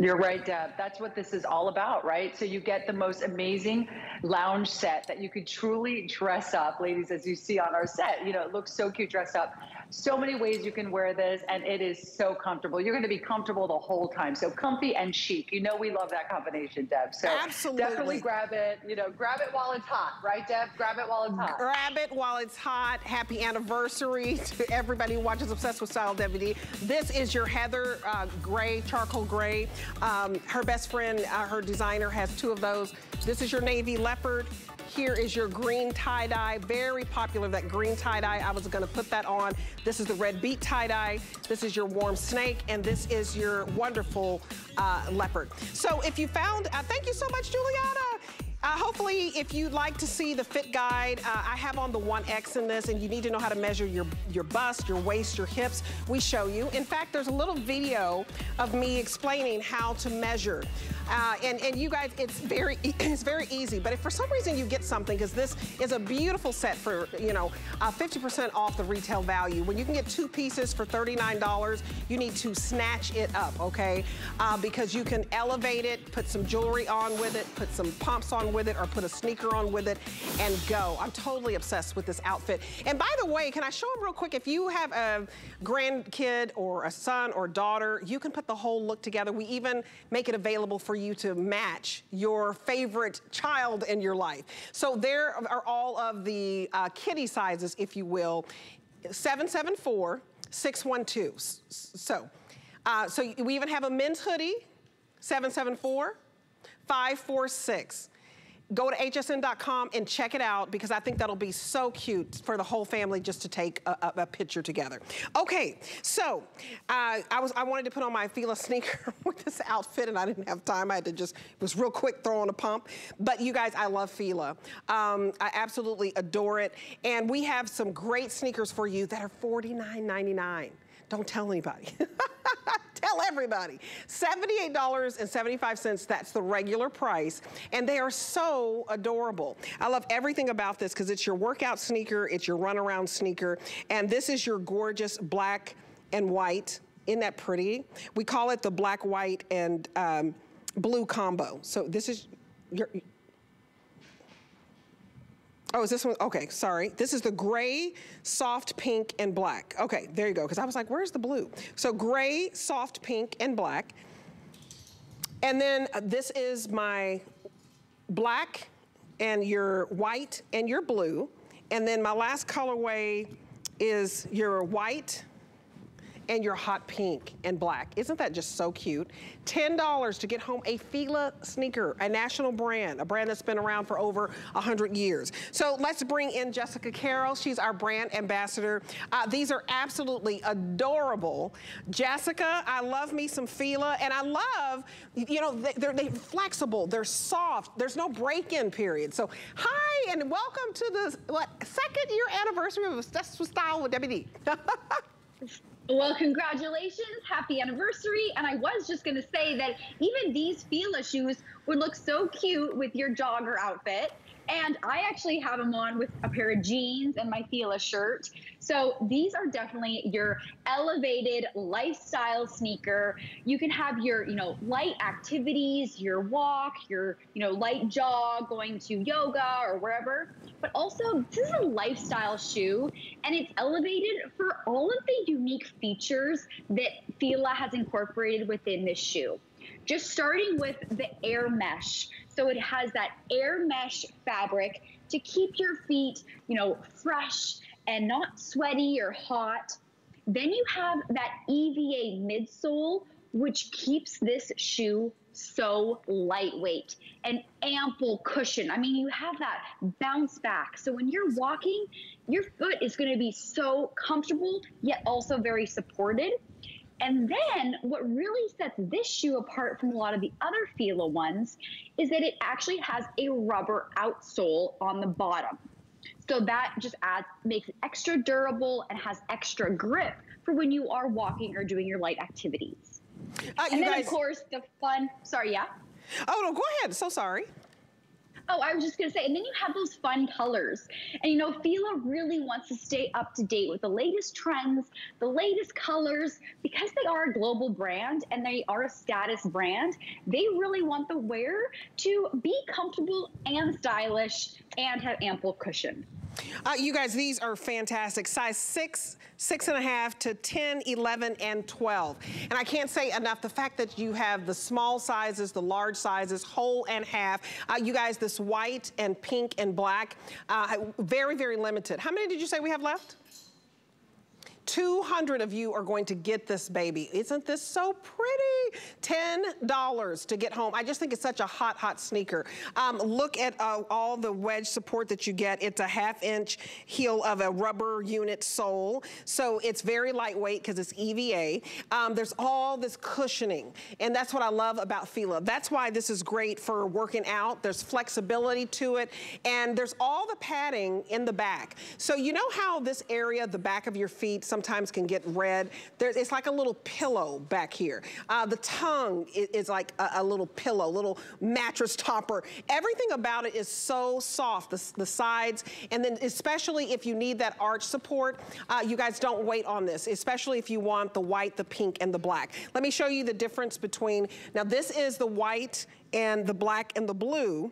You're right, Deb. That's what this is all about, right? So you get the most amazing lounge set that you could truly dress up, ladies, as you see on our set. You know, it looks so cute dressed up so many ways you can wear this, and it is so comfortable. You're going to be comfortable the whole time. So comfy and chic. You know we love that combination, Deb. So Absolutely. definitely grab it. You know, grab it while it's hot, right, Deb? Grab it while it's hot. Grab it while it's hot. Happy anniversary to everybody who watches Obsessed with Style Debbie D. This is your Heather uh, gray, charcoal gray. Um, her best friend, uh, her designer, has two of those. This is your navy leopard. Here is your green tie-dye, very popular, that green tie-dye. I was gonna put that on. This is the red beet tie-dye. This is your warm snake, and this is your wonderful uh, leopard. So if you found, uh, thank you so much, Giuliana. Uh, hopefully, if you'd like to see the fit guide, uh, I have on the 1X in this, and you need to know how to measure your, your bust, your waist, your hips. We show you. In fact, there's a little video of me explaining how to measure. Uh, and, and you guys, it's very, it's very easy. But if for some reason you get something, because this is a beautiful set for, you know, 50% uh, off the retail value. When you can get two pieces for $39, you need to snatch it up, okay? Uh, because you can elevate it, put some jewelry on with it, put some pumps on with it or put a sneaker on with it and go. I'm totally obsessed with this outfit. And by the way, can I show them real quick? If you have a grandkid or a son or daughter, you can put the whole look together. We even make it available for you to match your favorite child in your life. So there are all of the uh, kitty sizes, if you will. 774 612. So, uh, so we even have a men's hoodie, 774 546 go to hsn.com and check it out because I think that'll be so cute for the whole family just to take a, a, a picture together. Okay, so uh, I was I wanted to put on my Fila sneaker with this outfit and I didn't have time. I had to just, it was real quick throwing a pump. But you guys, I love Fila. Um, I absolutely adore it. And we have some great sneakers for you that are $49.99. Don't tell anybody. tell everybody. $78.75, that's the regular price. And they are so adorable. I love everything about this because it's your workout sneaker, it's your runaround sneaker, and this is your gorgeous black and white. Isn't that pretty? We call it the black, white, and um, blue combo. So this is your, Oh, is this one? Okay, sorry. This is the gray, soft pink, and black. Okay, there you go, because I was like, where's the blue? So gray, soft pink, and black. And then uh, this is my black and your white and your blue. And then my last colorway is your white, and your hot pink and black. Isn't that just so cute? $10 to get home a Fila sneaker, a national brand, a brand that's been around for over 100 years. So let's bring in Jessica Carroll. She's our brand ambassador. Uh, these are absolutely adorable. Jessica, I love me some Fila, and I love, you know, they're, they're flexible, they're soft, there's no break-in period. So hi, and welcome to the, what, second year anniversary of Obsessed Style with Debbie D. Well, congratulations, happy anniversary. And I was just going to say that even these Fila shoes would look so cute with your jogger outfit. And I actually have them on with a pair of jeans and my Fila shirt. So these are definitely your elevated lifestyle sneaker. You can have your, you know, light activities, your walk, your, you know, light jog, going to yoga or wherever. But also, this is a lifestyle shoe and it's elevated for all of the unique features that Fila has incorporated within this shoe. Just starting with the air mesh. So it has that air mesh fabric to keep your feet, you know, fresh and not sweaty or hot. Then you have that EVA midsole, which keeps this shoe so lightweight and ample cushion. I mean, you have that bounce back. So when you're walking, your foot is going to be so comfortable, yet also very supported. And then what really sets this shoe apart from a lot of the other Fila ones is that it actually has a rubber outsole on the bottom. So that just adds, makes it extra durable and has extra grip for when you are walking or doing your light activities. Uh, and then, guys... of course, the fun. Sorry, yeah. Oh no, go ahead. So sorry. Oh, I was just going to say, and then you have those fun colors. And you know, Fila really wants to stay up to date with the latest trends, the latest colors, because they are a global brand and they are a status brand. They really want the wearer to be comfortable and stylish and have ample cushion. Uh, you guys, these are fantastic. Size 6, six and a half to 10, 11, and 12. And I can't say enough, the fact that you have the small sizes, the large sizes, whole and half. Uh, you guys, this white and pink and black, uh, very, very limited. How many did you say we have left? 200 of you are going to get this baby. Isn't this so pretty? $10 to get home. I just think it's such a hot, hot sneaker. Um, look at uh, all the wedge support that you get. It's a half inch heel of a rubber unit sole. So it's very lightweight because it's EVA. Um, there's all this cushioning. And that's what I love about Fila. That's why this is great for working out. There's flexibility to it. And there's all the padding in the back. So you know how this area, the back of your feet, sometimes can get red. There's, it's like a little pillow back here. Uh, the tongue is, is like a, a, little pillow, little mattress topper. Everything about it is so soft, the, the sides, and then especially if you need that arch support, uh, you guys don't wait on this, especially if you want the white, the pink, and the black. Let me show you the difference between, now this is the white and the black and the blue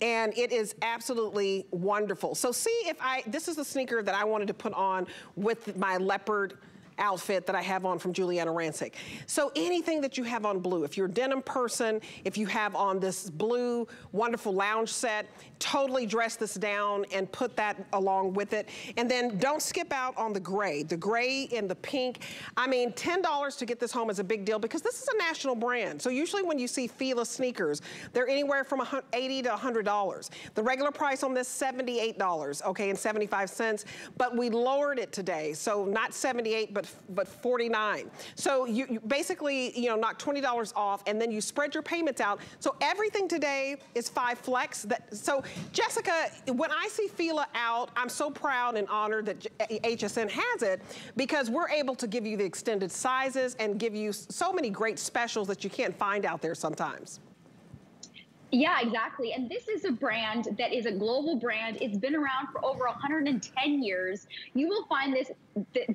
and it is absolutely wonderful. So see if I, this is the sneaker that I wanted to put on with my leopard outfit that I have on from Giuliana Rancic. So anything that you have on blue, if you're a denim person, if you have on this blue wonderful lounge set, totally dress this down and put that along with it. And then don't skip out on the gray. The gray and the pink. I mean, $10 to get this home is a big deal because this is a national brand. So usually when you see Fila sneakers, they're anywhere from 80 to $100. The regular price on this, $78, okay, and 75 cents. But we lowered it today. So not 78, but but 49. So you, you basically, you know, knock $20 off and then you spread your payments out. So everything today is five flex. That, so Jessica, when I see Fila out, I'm so proud and honored that HSN has it because we're able to give you the extended sizes and give you so many great specials that you can't find out there sometimes. Yeah, exactly. And this is a brand that is a global brand. It's been around for over 110 years. You will find this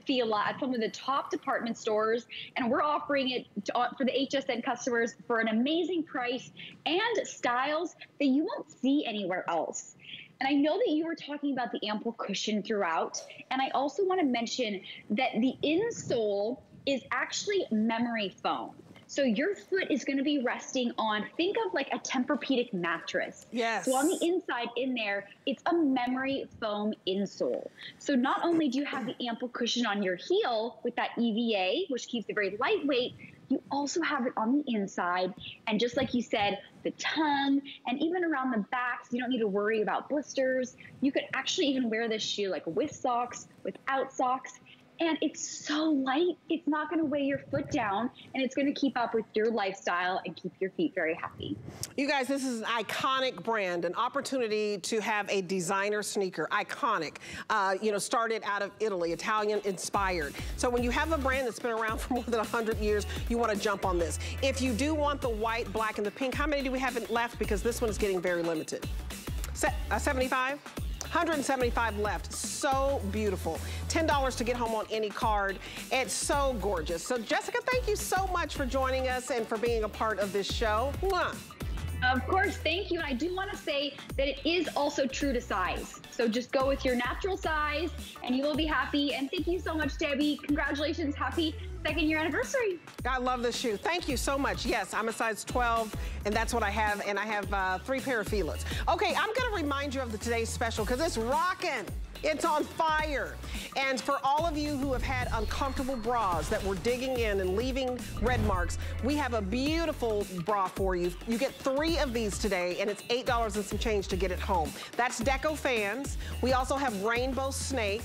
Fila at some of the top department stores, and we're offering it to, uh, for the HSN customers for an amazing price and styles that you won't see anywhere else. And I know that you were talking about the ample cushion throughout. And I also want to mention that the insole is actually memory foam. So your foot is going to be resting on, think of like a Tempur-Pedic mattress. Yes. So on the inside in there, it's a memory foam insole. So not only do you have the ample cushion on your heel with that EVA, which keeps it very lightweight, you also have it on the inside. And just like you said, the tongue and even around the back, so you don't need to worry about blisters. You could actually even wear this shoe like with socks, without socks and it's so light. It's not going to weigh your foot down and it's going to keep up with your lifestyle and keep your feet very happy. You guys, this is an iconic brand, an opportunity to have a designer sneaker, iconic. Uh, you know, started out of Italy, Italian inspired. So when you have a brand that's been around for more than 100 years, you want to jump on this. If you do want the white, black, and the pink, how many do we have left? Because this one is getting very limited. Se uh, 75? 175 left. So beautiful. $10 to get home on any card. It's so gorgeous. So Jessica, thank you so much for joining us and for being a part of this show. Mwah. Of course, thank you. And I do want to say that it is also true to size. So just go with your natural size and you will be happy. And thank you so much, Debbie. Congratulations. Happy second year anniversary. I love this shoe. Thank you so much. Yes, I'm a size 12 and that's what I have. And I have uh, three pair of Filas. Okay, I'm to remind you of the today's special because it's rocking. It's on fire. And for all of you who have had uncomfortable bras that were digging in and leaving red marks, we have a beautiful bra for you. You get three of these today, and it's $8 and some change to get it home. That's Deco Fans. We also have Rainbow Snake.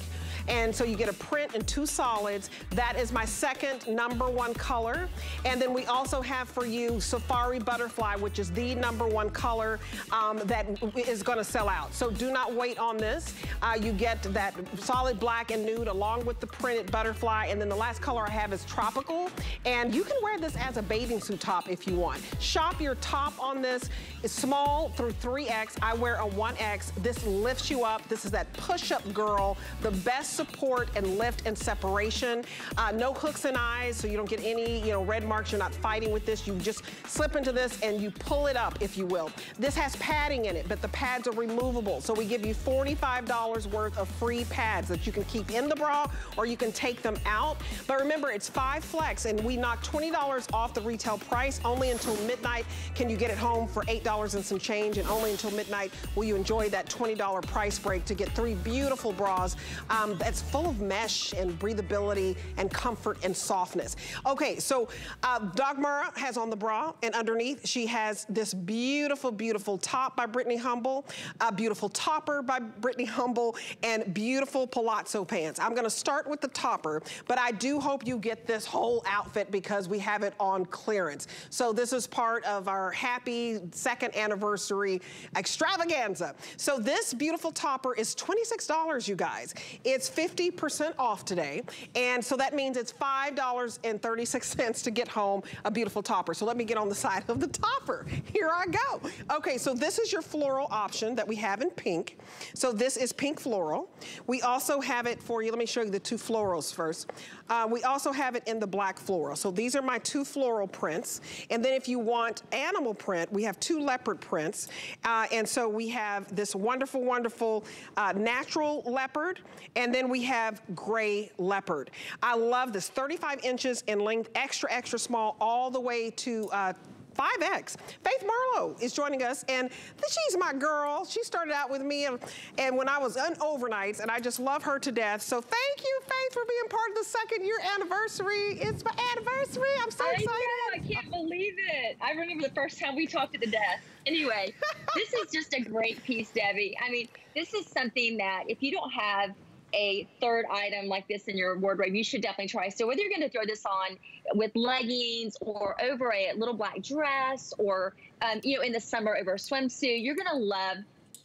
And so you get a print and two solids. That is my second number one color. And then we also have for you Safari Butterfly, which is the number one color um, that is gonna sell out. So do not wait on this. Uh, you get that solid black and nude along with the printed butterfly. And then the last color I have is tropical. And you can wear this as a bathing suit top if you want. Shop your top on this. Small through 3X. I wear a 1X. This lifts you up. This is that push-up girl, the best support and lift and separation. Uh, no hooks and eyes, so you don't get any, you know, red marks. You're not fighting with this. You just slip into this and you pull it up, if you will. This has padding in it, but the pads are removable. So we give you $45 worth of free pads that you can keep in the bra or you can take them out. But remember, it's five flex and we knock $20 off the retail price. Only until midnight can you get it home for $8 and some change and only until midnight will you enjoy that $20 price break to get three beautiful bras um, that's full of mesh and breathability and comfort and softness. Okay, so uh, Dagmara has on the bra and underneath she has this beautiful, beautiful top by Brittany Humble, a beautiful topper by Brittany Humble, and beautiful palazzo pants. I'm gonna start with the topper, but I do hope you get this whole outfit because we have it on clearance. So this is part of our happy second anniversary extravaganza. So this beautiful topper is $26, you guys. It's 50% off today. And so that means it's $5.36 to get home a beautiful topper. So let me get on the side of the topper. Here I go. Okay, so this is your floral option that we have in pink. So this is pink floral. We also have it for you. Let me show you the two florals first. Uh, we also have it in the black floral. So these are my two floral prints. And then if you want animal print, we have two leopard prints. Uh, and so we have this wonderful, wonderful uh, natural leopard. And then we have gray leopard. I love this, 35 inches in length, extra, extra small, all the way to uh, 5X. Faith Marlowe is joining us, and she's my girl. She started out with me, and, and when I was on overnights, and I just love her to death. So thank you, Faith, for being part of the second year anniversary. It's my anniversary. I'm so I excited. Know, I can't believe it. I remember the first time we talked to the death. Anyway, this is just a great piece, Debbie. I mean, this is something that if you don't have a third item like this in your wardrobe, you should definitely try. So whether you're going to throw this on with leggings or over a little black dress or, um, you know, in the summer over a swimsuit, you're going to love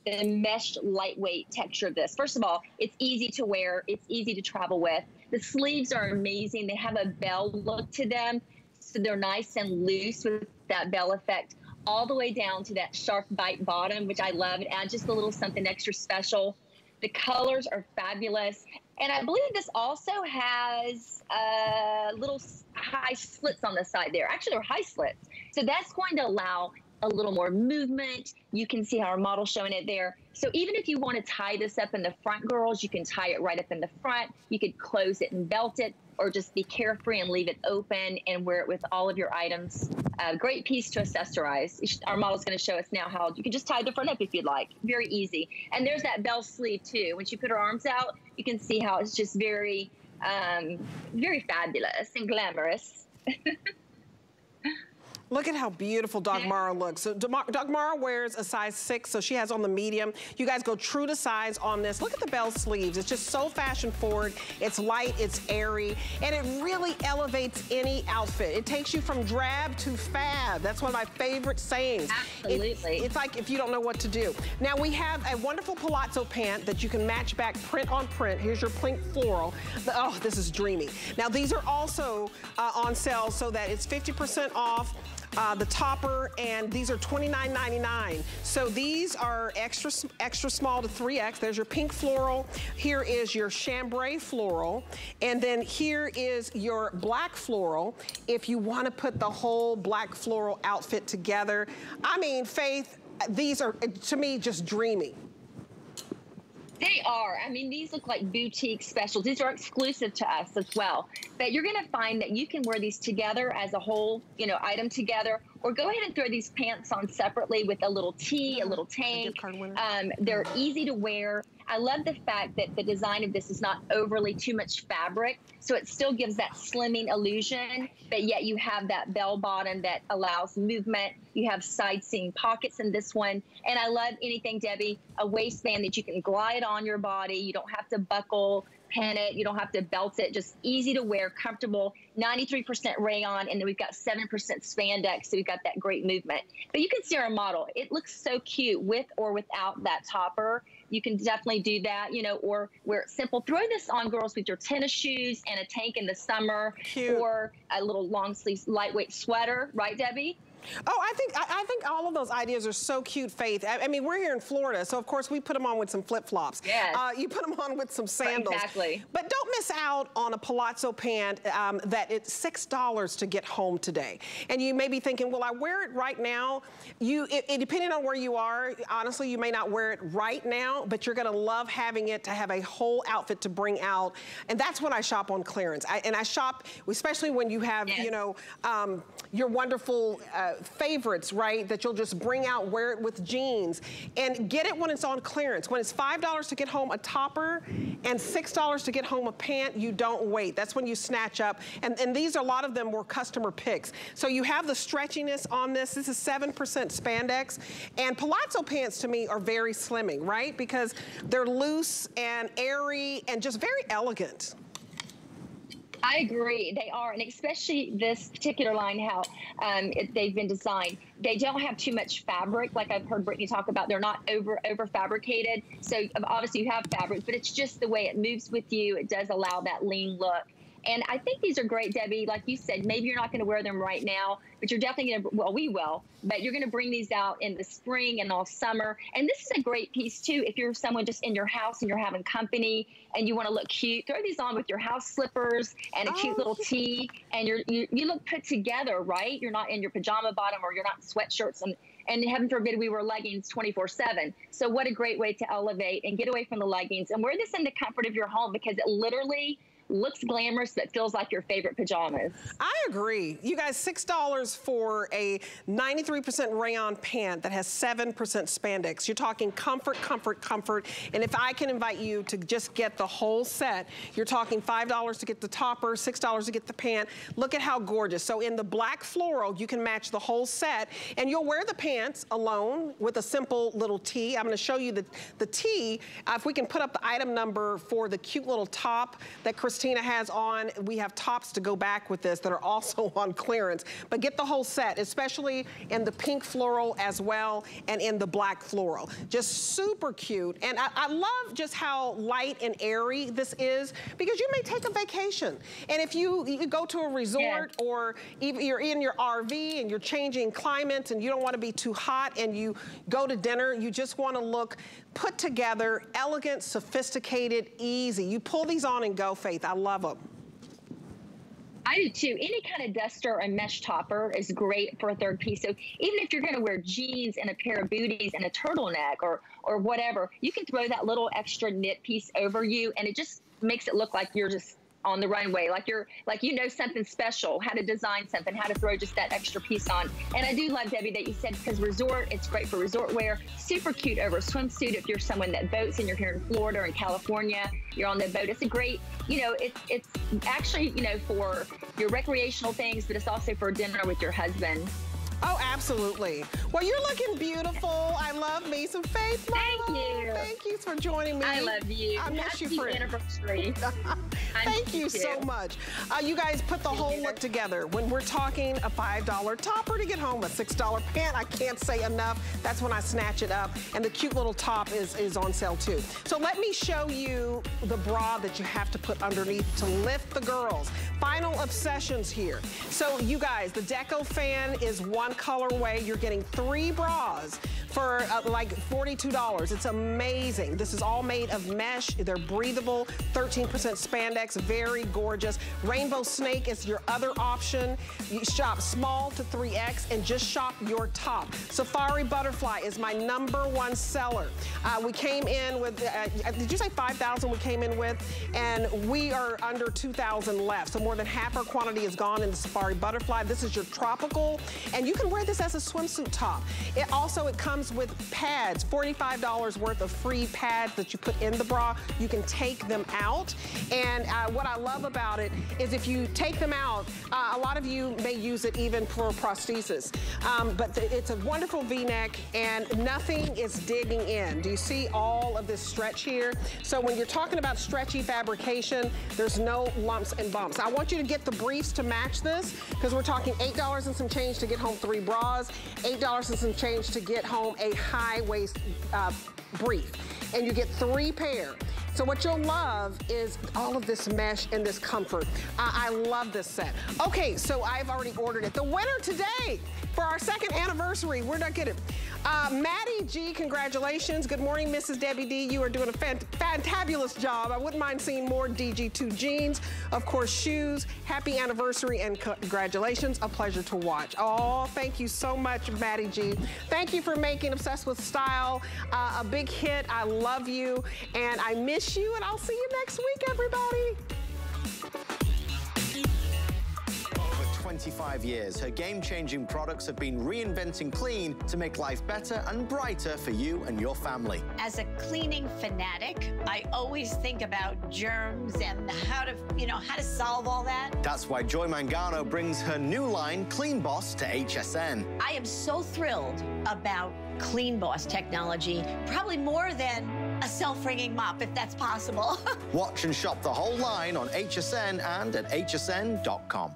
the meshed lightweight texture of this. First of all, it's easy to wear. It's easy to travel with. The sleeves are amazing. They have a bell look to them. So they're nice and loose with that bell effect all the way down to that sharp bite bottom, which I love. It adds just a little something extra special. The colors are fabulous. And I believe this also has uh, little high slits on the side there. Actually, they're high slits. So that's going to allow a little more movement. You can see our model's showing it there. So even if you want to tie this up in the front, girls, you can tie it right up in the front. You could close it and belt it or just be carefree and leave it open and wear it with all of your items. Uh, great piece to accessorize. Our model's going to show us now how you can just tie the front up if you'd like. Very easy. And there's that bell sleeve too. When she put her arms out, you can see how it's just very, um, very fabulous and glamorous. Look at how beautiful Dagmara looks. So Dagmara wears a size six, so she has on the medium. You guys go true to size on this. Look at the bell sleeves. It's just so fashion forward. It's light, it's airy, and it really elevates any outfit. It takes you from drab to fab. That's one of my favorite sayings. Absolutely. It's, it's like if you don't know what to do. Now we have a wonderful palazzo pant that you can match back print on print. Here's your pink floral. Oh, this is dreamy. Now these are also uh, on sale so that it's 50% off uh, the topper, and these are $29.99. So these are extra, extra small to 3X. There's your pink floral. Here is your chambray floral. And then here is your black floral. If you want to put the whole black floral outfit together. I mean, Faith, these are, to me, just dreamy. They are. I mean, these look like boutique specials. These are exclusive to us as well. But you're going to find that you can wear these together as a whole, you know, item together, or go ahead and throw these pants on separately with a little tee, a little tank. Um, they're easy to wear. I love the fact that the design of this is not overly too much fabric. So it still gives that slimming illusion, but yet you have that bell bottom that allows movement. You have side seam pockets in this one. And I love anything, Debbie, a waistband that you can glide on your body. You don't have to buckle pin it. You don't have to belt it. Just easy to wear, comfortable. 93% rayon, and then we've got 7% spandex, so we've got that great movement. But you can see our model. It looks so cute with or without that topper. You can definitely do that, you know, or wear it simple. Throw this on, girls, with your tennis shoes and a tank in the summer, cute. or a little long sleeve lightweight sweater, right, Debbie? Oh, I think I, I, think all of those ideas are so cute, Faith. I, I, mean, we're here in Florida, so of course we put them on with some flip-flops. Yes. Uh, you put them on with some sandals. Exactly. But don't miss out on a palazzo pant um, that it's $6 to get home today. And you may be thinking, well, I wear it right now. You, it, it, depending on where you are, honestly, you may not wear it right now, but you're gonna love having it to have a whole outfit to bring out. And that's when I shop on clearance. I, and I shop, especially when you have, yes. you know, um, your wonderful uh, favorites, right, that you'll just bring out, wear it with jeans, and get it when it's on clearance. When it's $5 to get home a topper and $6 to get home a pant, you don't wait. That's when you snatch up. And, and these, a lot of them were customer picks. So you have the stretchiness on this. This is 7% spandex. And palazzo pants, to me, are very slimming, right? Because they're loose and airy and just very elegant. I agree. They are, and especially this particular line, how um, it, they've been designed. They don't have too much fabric, like I've heard Brittany talk about. They're not over over fabricated. So obviously you have fabric, but it's just the way it moves with you. It does allow that lean look. And I think these are great, Debbie. Like you said, maybe you're not going to wear them right now, but you're definitely going to, well, we will, but you're going to bring these out in the spring and all summer. And this is a great piece, too. If you're someone just in your house and you're having company and you want to look cute, throw these on with your house slippers and a oh, cute little tee, and you're, you, you look put together, right? You're not in your pajama bottom or you're not in sweatshirts and and heaven forbid we wear leggings 24 7 so what a great way to elevate and get away from the leggings and wear this in the comfort of your home because it literally looks glamorous but feels like your favorite pajamas. I agree. You guys, $6 for a 93% rayon pant that has 7% spandex. You're talking comfort, comfort, comfort. And if I can invite you to just get the whole set, you're talking $5 to get the topper, $6 to get the pant. Look at how gorgeous. So in the black floral, you can match the whole set and you'll wear the pants alone with a simple little tee. I'm gonna show you the, the tee. Uh, if we can put up the item number for the cute little top that Christine Christina has on. We have tops to go back with this that are also on clearance. But get the whole set, especially in the pink floral as well and in the black floral. Just super cute. And I, I love just how light and airy this is because you may take a vacation. And if you, you go to a resort yeah. or even you're in your RV and you're changing climates and you don't want to be too hot and you go to dinner, you just want to look put together, elegant, sophisticated, easy. You pull these on and go, Faith. I love them. I do too. Any kind of duster or mesh topper is great for a third piece. So even if you're going to wear jeans and a pair of booties and a turtleneck or or whatever, you can throw that little extra knit piece over you, and it just makes it look like you're just on the runway. Like you're like you know something special how to design something how to throw just that extra piece on. And i do love debbie that you said because resort it's great for resort wear. Super cute over a swimsuit if you're someone that boats and you're here in florida or in california you're on the boat. It's a great you know it's it's actually you know for your recreational things but it's also for dinner with your husband Oh, absolutely. Well, you're looking beautiful. I love me some Faith. Thank you. Thank you for joining me. I love you. I miss Happy you, friend. anniversary. Thank you so much. Uh, you guys put the whole look together. When we're talking a $5 topper to get home, a $6 pant, I can't say enough. That's when I snatch it up. And the cute little top is, is on sale too. So let me show you the bra that you have to put underneath to lift the girls. Final obsessions here. So you guys, the Deco fan is one colorway. You're getting three bras for uh, like $42. It's amazing. This is all made of mesh. They're breathable, 13% spandex, very gorgeous. Rainbow Snake is your other option. You shop small to 3X and just shop your top. Safari Butterfly is my number one seller. Uh, we came in with, uh, did you say 5,000 we came in with? And we are under 2,000 left. So more than half our quantity is gone in the Safari Butterfly. This is your tropical, and you can wear this as a swimsuit top. It also, it comes comes with pads, $45 worth of free pads that you put in the bra. You can take them out. And uh, what I love about it is if you take them out, uh, a lot of you may use it even for prosthesis. Um, but it's a wonderful V-neck and nothing is digging in. Do you see all of this stretch here? So when you're talking about stretchy fabrication, there's no lumps and bumps. I want you to get the briefs to match this because we're talking $8 and some change to get home three bras, $8 and some change to get home a high waist uh, brief. And you get three pair. So what you'll love is all of this mesh and this comfort. I, I love this set. Okay, so I've already ordered it. The winner today for our second anniversary, we're not kidding. uh, Maddie G, congratulations. Good morning, Mrs. Debbie D. You are doing a fant fantabulous job. I wouldn't mind seeing more DG2 jeans. Of course, shoes. Happy anniversary and congratulations. A pleasure to watch. Oh, thank you so much, Maddie G. Thank you for making Obsessed with Style uh, a big hit. I love you and I miss you and I'll see you next week, everybody. 25 years, her game-changing products have been reinventing clean to make life better and brighter for you and your family. As a cleaning fanatic, I always think about germs and how to, you know, how to solve all that. That's why Joy Mangano brings her new line, Clean Boss, to HSN. I am so thrilled about Clean Boss technology, probably more than a self-ringing mop, if that's possible. Watch and shop the whole line on HSN and at hsn.com.